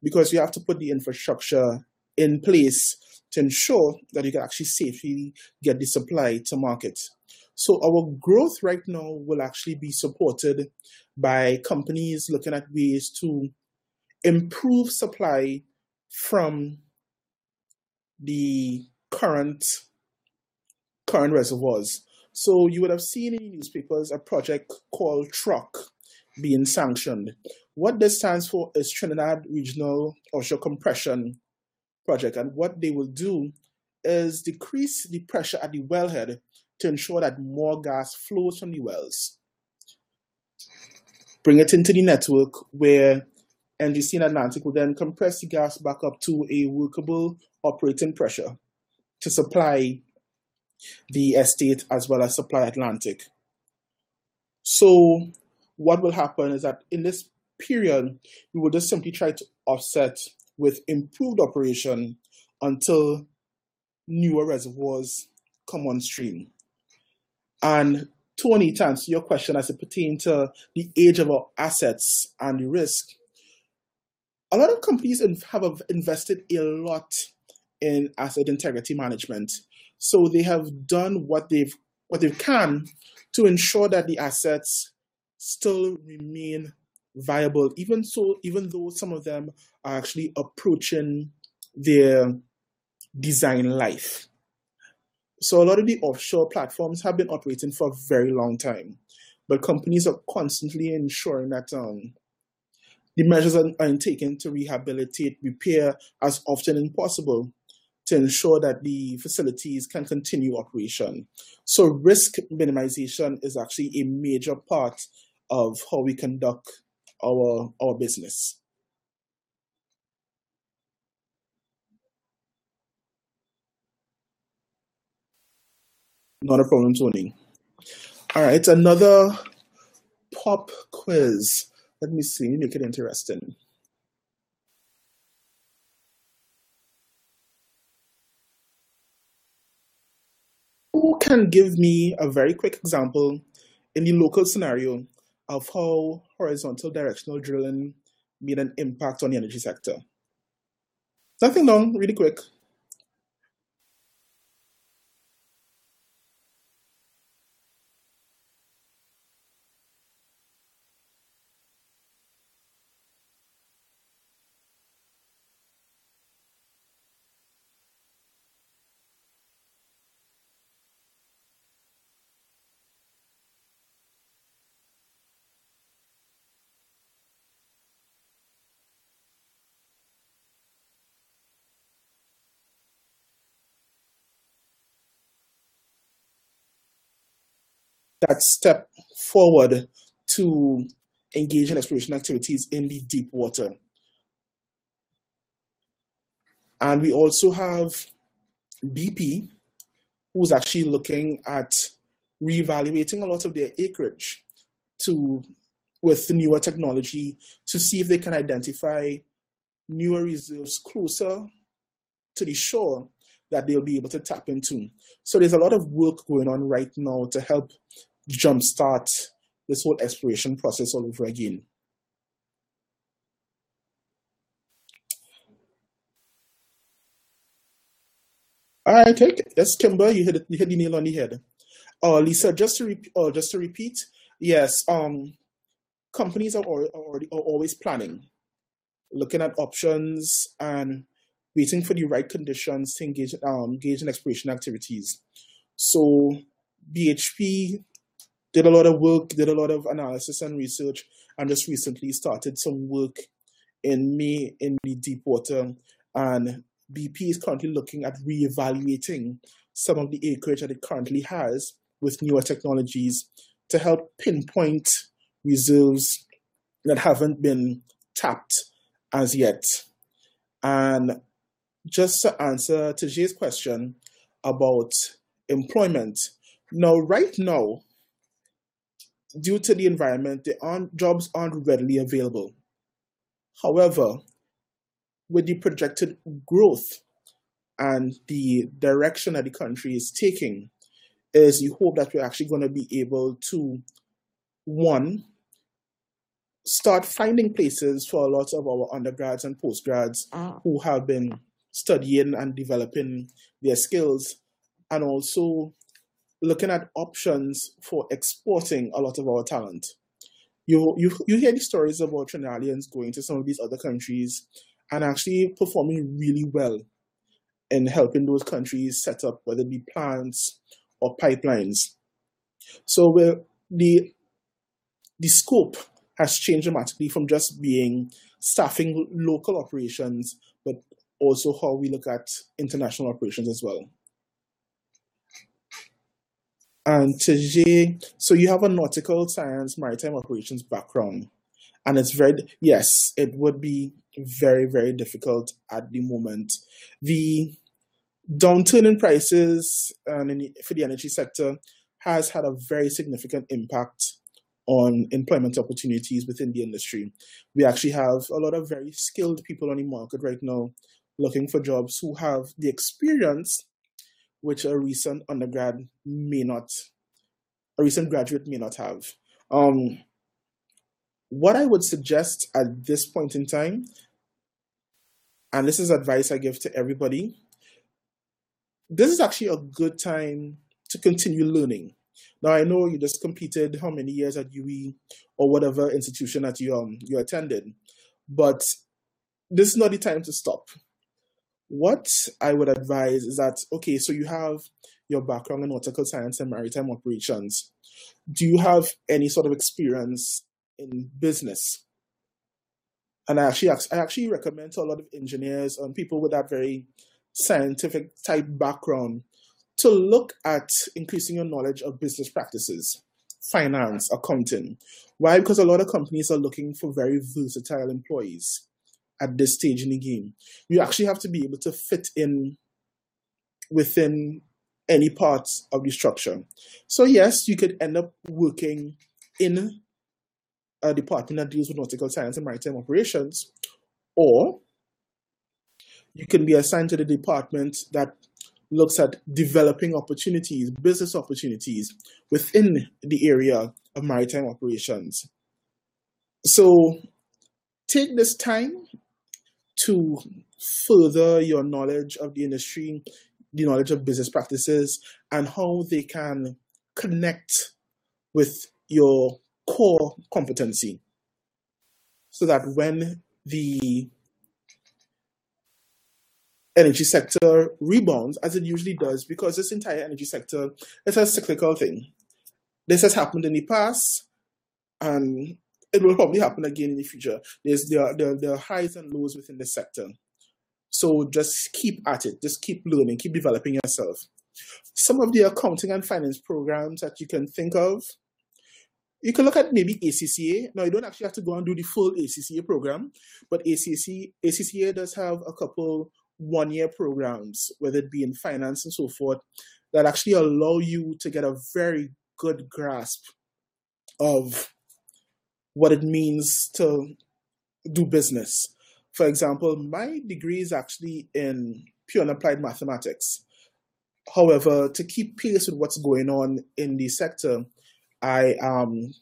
because you have to put the infrastructure in place to ensure that you can actually safely get the supply to market. So our growth right now will actually be supported by companies looking at ways to improve supply from the current current reservoirs. So you would have seen in newspapers a project called TROC being sanctioned. What this stands for is Trinidad Regional Offshore Compression Project, and what they will do is decrease the pressure at the wellhead to ensure that more gas flows from the wells. Bring it into the network where NGC and Atlantic will then compress the gas back up to a workable operating pressure to supply the estate as well as supply Atlantic. So what will happen is that in this period, we will just simply try to offset with improved operation until newer reservoirs come on stream. And Tony, to answer your question as it pertains to the age of our assets and the risk, a lot of companies have invested a lot in asset integrity management. So they have done what they've what they can to ensure that the assets still remain viable, even so, even though some of them are actually approaching their design life. So a lot of the offshore platforms have been operating for a very long time, but companies are constantly ensuring that um, the measures are, are taken to rehabilitate, repair as often as possible to ensure that the facilities can continue operation. So risk minimization is actually a major part of how we conduct our our business. Not a problem, Tony. All right, another pop quiz. Let me see, make it interesting. Who can give me a very quick example in the local scenario of how horizontal directional drilling made an impact on the energy sector? Nothing long, really quick. That step forward to engage in exploration activities in the deep water. And we also have BP, who's actually looking at reevaluating a lot of their acreage to with newer technology to see if they can identify newer reserves closer to the shore that they'll be able to tap into. So there's a lot of work going on right now to help jumpstart this whole exploration process all over again. All right, take. Yes, Kimber, you hit, you hit the nail on the head. Oh, Lisa, just to oh, just to repeat, yes, um, companies are already are always planning, looking at options and waiting for the right conditions to engage um, engage in exploration activities. So BHP did a lot of work, did a lot of analysis and research, and just recently started some work in May in the deep water and BP is currently looking at re-evaluating some of the acreage that it currently has with newer technologies to help pinpoint reserves that haven't been tapped as yet. And just to answer Tajay's question about employment, now right now, due to the environment, the aren't, jobs aren't readily available. However, with the projected growth and the direction that the country is taking, is you hope that we're actually going to be able to, one, start finding places for a lot of our undergrads and postgrads ah. who have been studying and developing their skills, and also looking at options for exporting a lot of our talent. You, you, you hear the stories about Trinidadians going to some of these other countries and actually performing really well in helping those countries set up whether it be plants or pipelines. So where the the scope has changed dramatically from just being staffing local operations, but also how we look at international operations as well. And Tajay, so you have a nautical science maritime operations background. And it's very, yes, it would be very, very difficult at the moment. The downturn in prices and in, for the energy sector has had a very significant impact on employment opportunities within the industry. We actually have a lot of very skilled people on the market right now looking for jobs who have the experience which a recent undergrad may not, a recent graduate may not have. Um, what I would suggest at this point in time, and this is advice I give to everybody, this is actually a good time to continue learning. Now I know you just completed how many years at UE or whatever institution that you um you attended, but this is not the time to stop. What I would advise is that okay, so you have your background in nautical science and maritime operations. Do you have any sort of experience in business? And I actually I actually recommend to a lot of engineers and people with that very scientific type background to look at increasing your knowledge of business practices, finance, accounting. Why? Because a lot of companies are looking for very versatile employees at this stage in the game. You actually have to be able to fit in within any parts of the structure. So, yes, you could end up working in a department that deals with nautical science and maritime operations, or you can be assigned to the department that looks at developing opportunities, business opportunities within the area of maritime operations. So take this time to further your knowledge of the industry, the knowledge of business practices, and how they can connect with your core competency. So that when the energy sector rebounds as it usually does because this entire energy sector is a cyclical thing. This has happened in the past and it will probably happen again in the future. There's there, there, there are highs and lows within the sector. So just keep at it, just keep learning, keep developing yourself. Some of the accounting and finance programs that you can think of, you can look at maybe ACCA. Now, you don't actually have to go and do the full ACCA program, but ACCA, ACCA does have a couple one year programs, whether it be in finance and so forth, that actually allow you to get a very good grasp of what it means to do business. For example, my degree is actually in pure and applied mathematics. However, to keep pace with what's going on in the sector, I am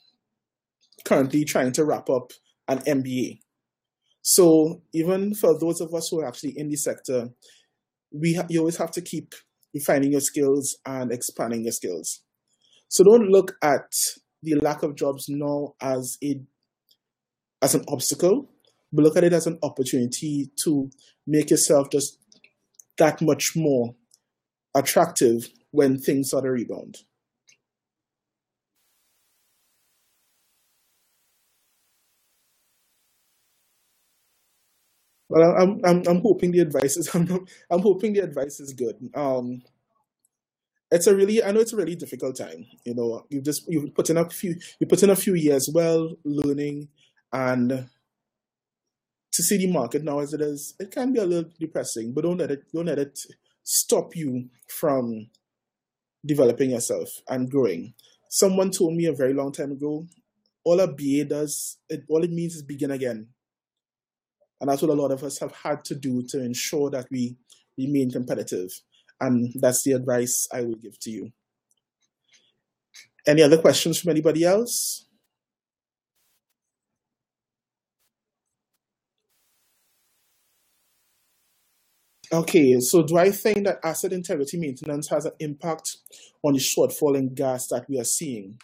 currently trying to wrap up an MBA. So even for those of us who are actually in the sector, we ha- you always have to keep refining your skills and expanding your skills. So don't look at the lack of jobs now as a as an obstacle, but look at it as an opportunity to make yourself just that much more attractive when things are to rebound. Well, I'm I'm I'm hoping the advice is I'm I'm hoping the advice is good. Um, it's a really I know it's a really difficult time. You know, you've just you've put in a few you put in a few years well learning and to see the market now as it is, it can be a little depressing, but don't let it don't let it stop you from developing yourself and growing. Someone told me a very long time ago, all a BA does, it, all it means is begin again. And that's what a lot of us have had to do to ensure that we remain competitive. And that's the advice I would give to you. Any other questions from anybody else? Okay, so do I think that asset integrity maintenance has an impact on the shortfall in gas that we are seeing?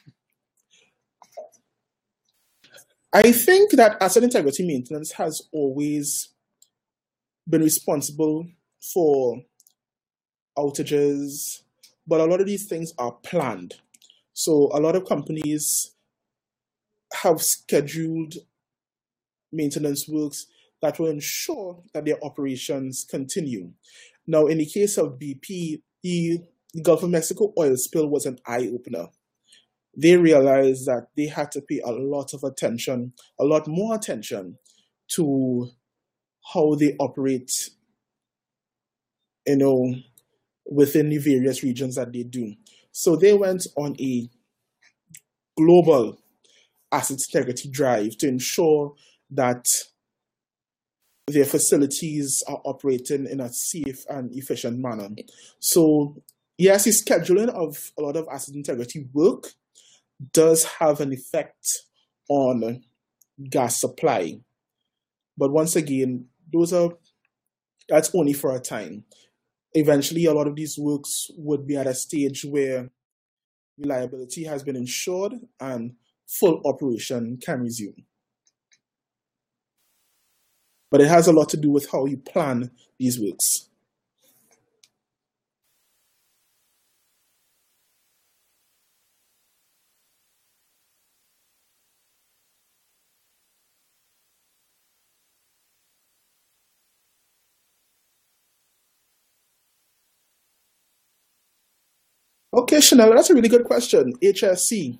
I think that asset integrity maintenance has always been responsible for outages, but a lot of these things are planned. So a lot of companies have scheduled maintenance works that will ensure that their operations continue. Now, in the case of BP, the, Gulf of Mexico oil spill was an eye opener. They realized that they had to pay a lot of attention, a lot more attention to how they operate, you know, within the various regions that they do. So they went on a global asset integrity drive to ensure that their facilities are operating in a safe and efficient manner. So, yes, the scheduling of a lot of asset integrity work does have an effect on gas supply. But once again, those are that's only for a time. Eventually, a lot of these works would be at a stage where reliability has been ensured and full operation can resume but it has a lot to do with how you plan these works. Okay, Chanel, that's a really good question. HSE.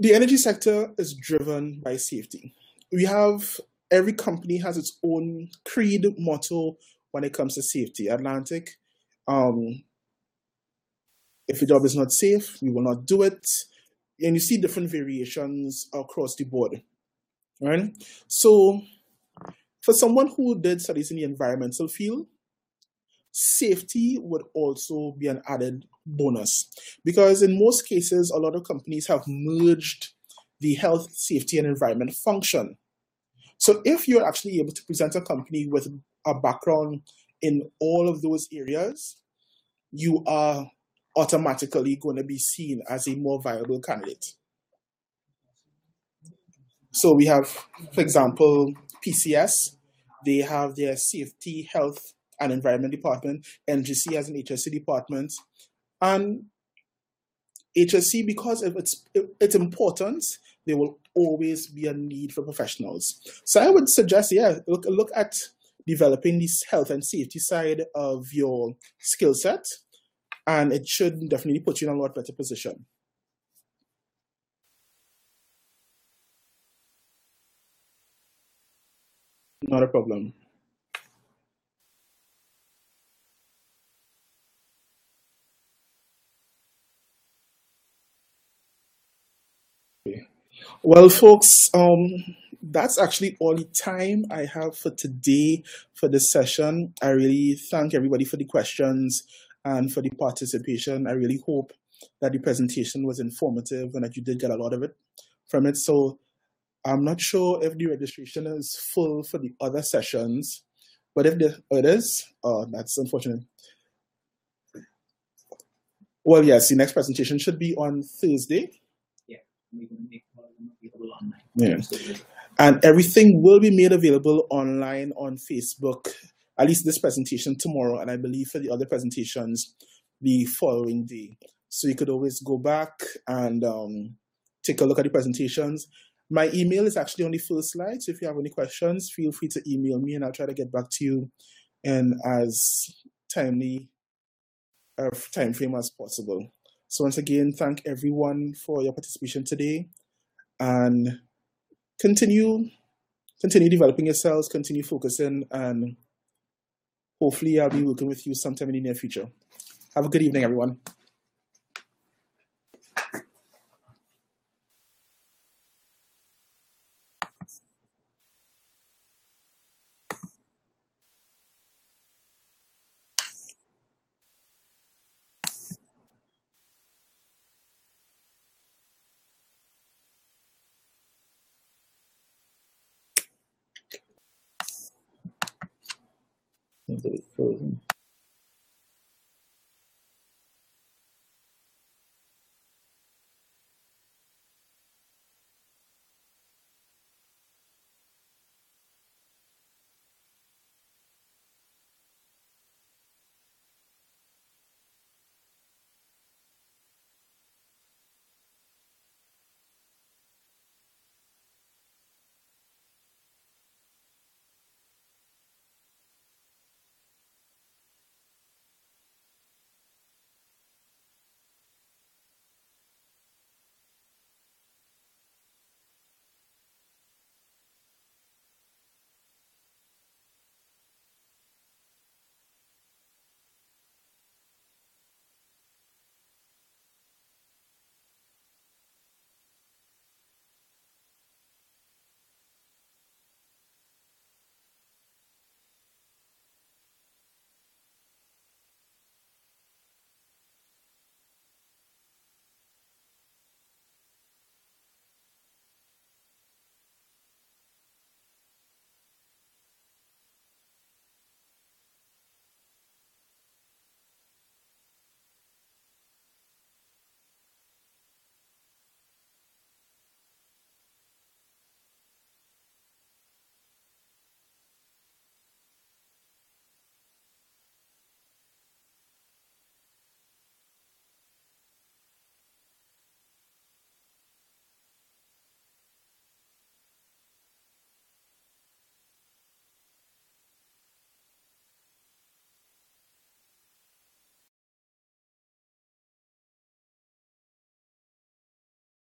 The energy sector is driven by safety we have every company has its own creed motto when it comes to safety. Atlantic, um, if your job is not safe, we will not do it. And you see different variations across the board. Right? So for someone who did studies in the environmental field, safety would also be an added bonus. Because in most cases, a lot of companies have merged the health, safety, and environment function so if you're actually able to present a company with a background in all of those areas, you are automatically going to be seen as a more viable candidate. So we have, for example, PCS. They have their safety, health, and environment department. NGC has an HSE department, and HSE, because of its its importance, there will always be a need for professionals. So I would suggest, yeah, look look at developing this health and safety side of your skill set, and it should definitely put you in a lot better position. Not a problem. Well, folks, um, that's actually all the time I have for today for this session. I really thank everybody for the questions and for the participation. I really hope that the presentation was informative and that you did get a lot of it from it. So I'm not sure if the registration is full for the other sessions, but if oh, it is, oh, that's unfortunate. Well, yes, the next presentation should be on Thursday. Yeah, Yeah. And everything will be made available online on Facebook, at least this presentation tomorrow, and I believe for the other presentations the following day. So you could always go back and um, take a look at the presentations. My email is actually on the first slide, so if you have any questions, feel free to email me and I'll try to get back to you in as timely a time frame as possible. So once again, thank everyone for your participation today and continue continue developing yourselves, continue focusing, and hopefully I'll be working with you sometime in the near future. Have a good evening, everyone.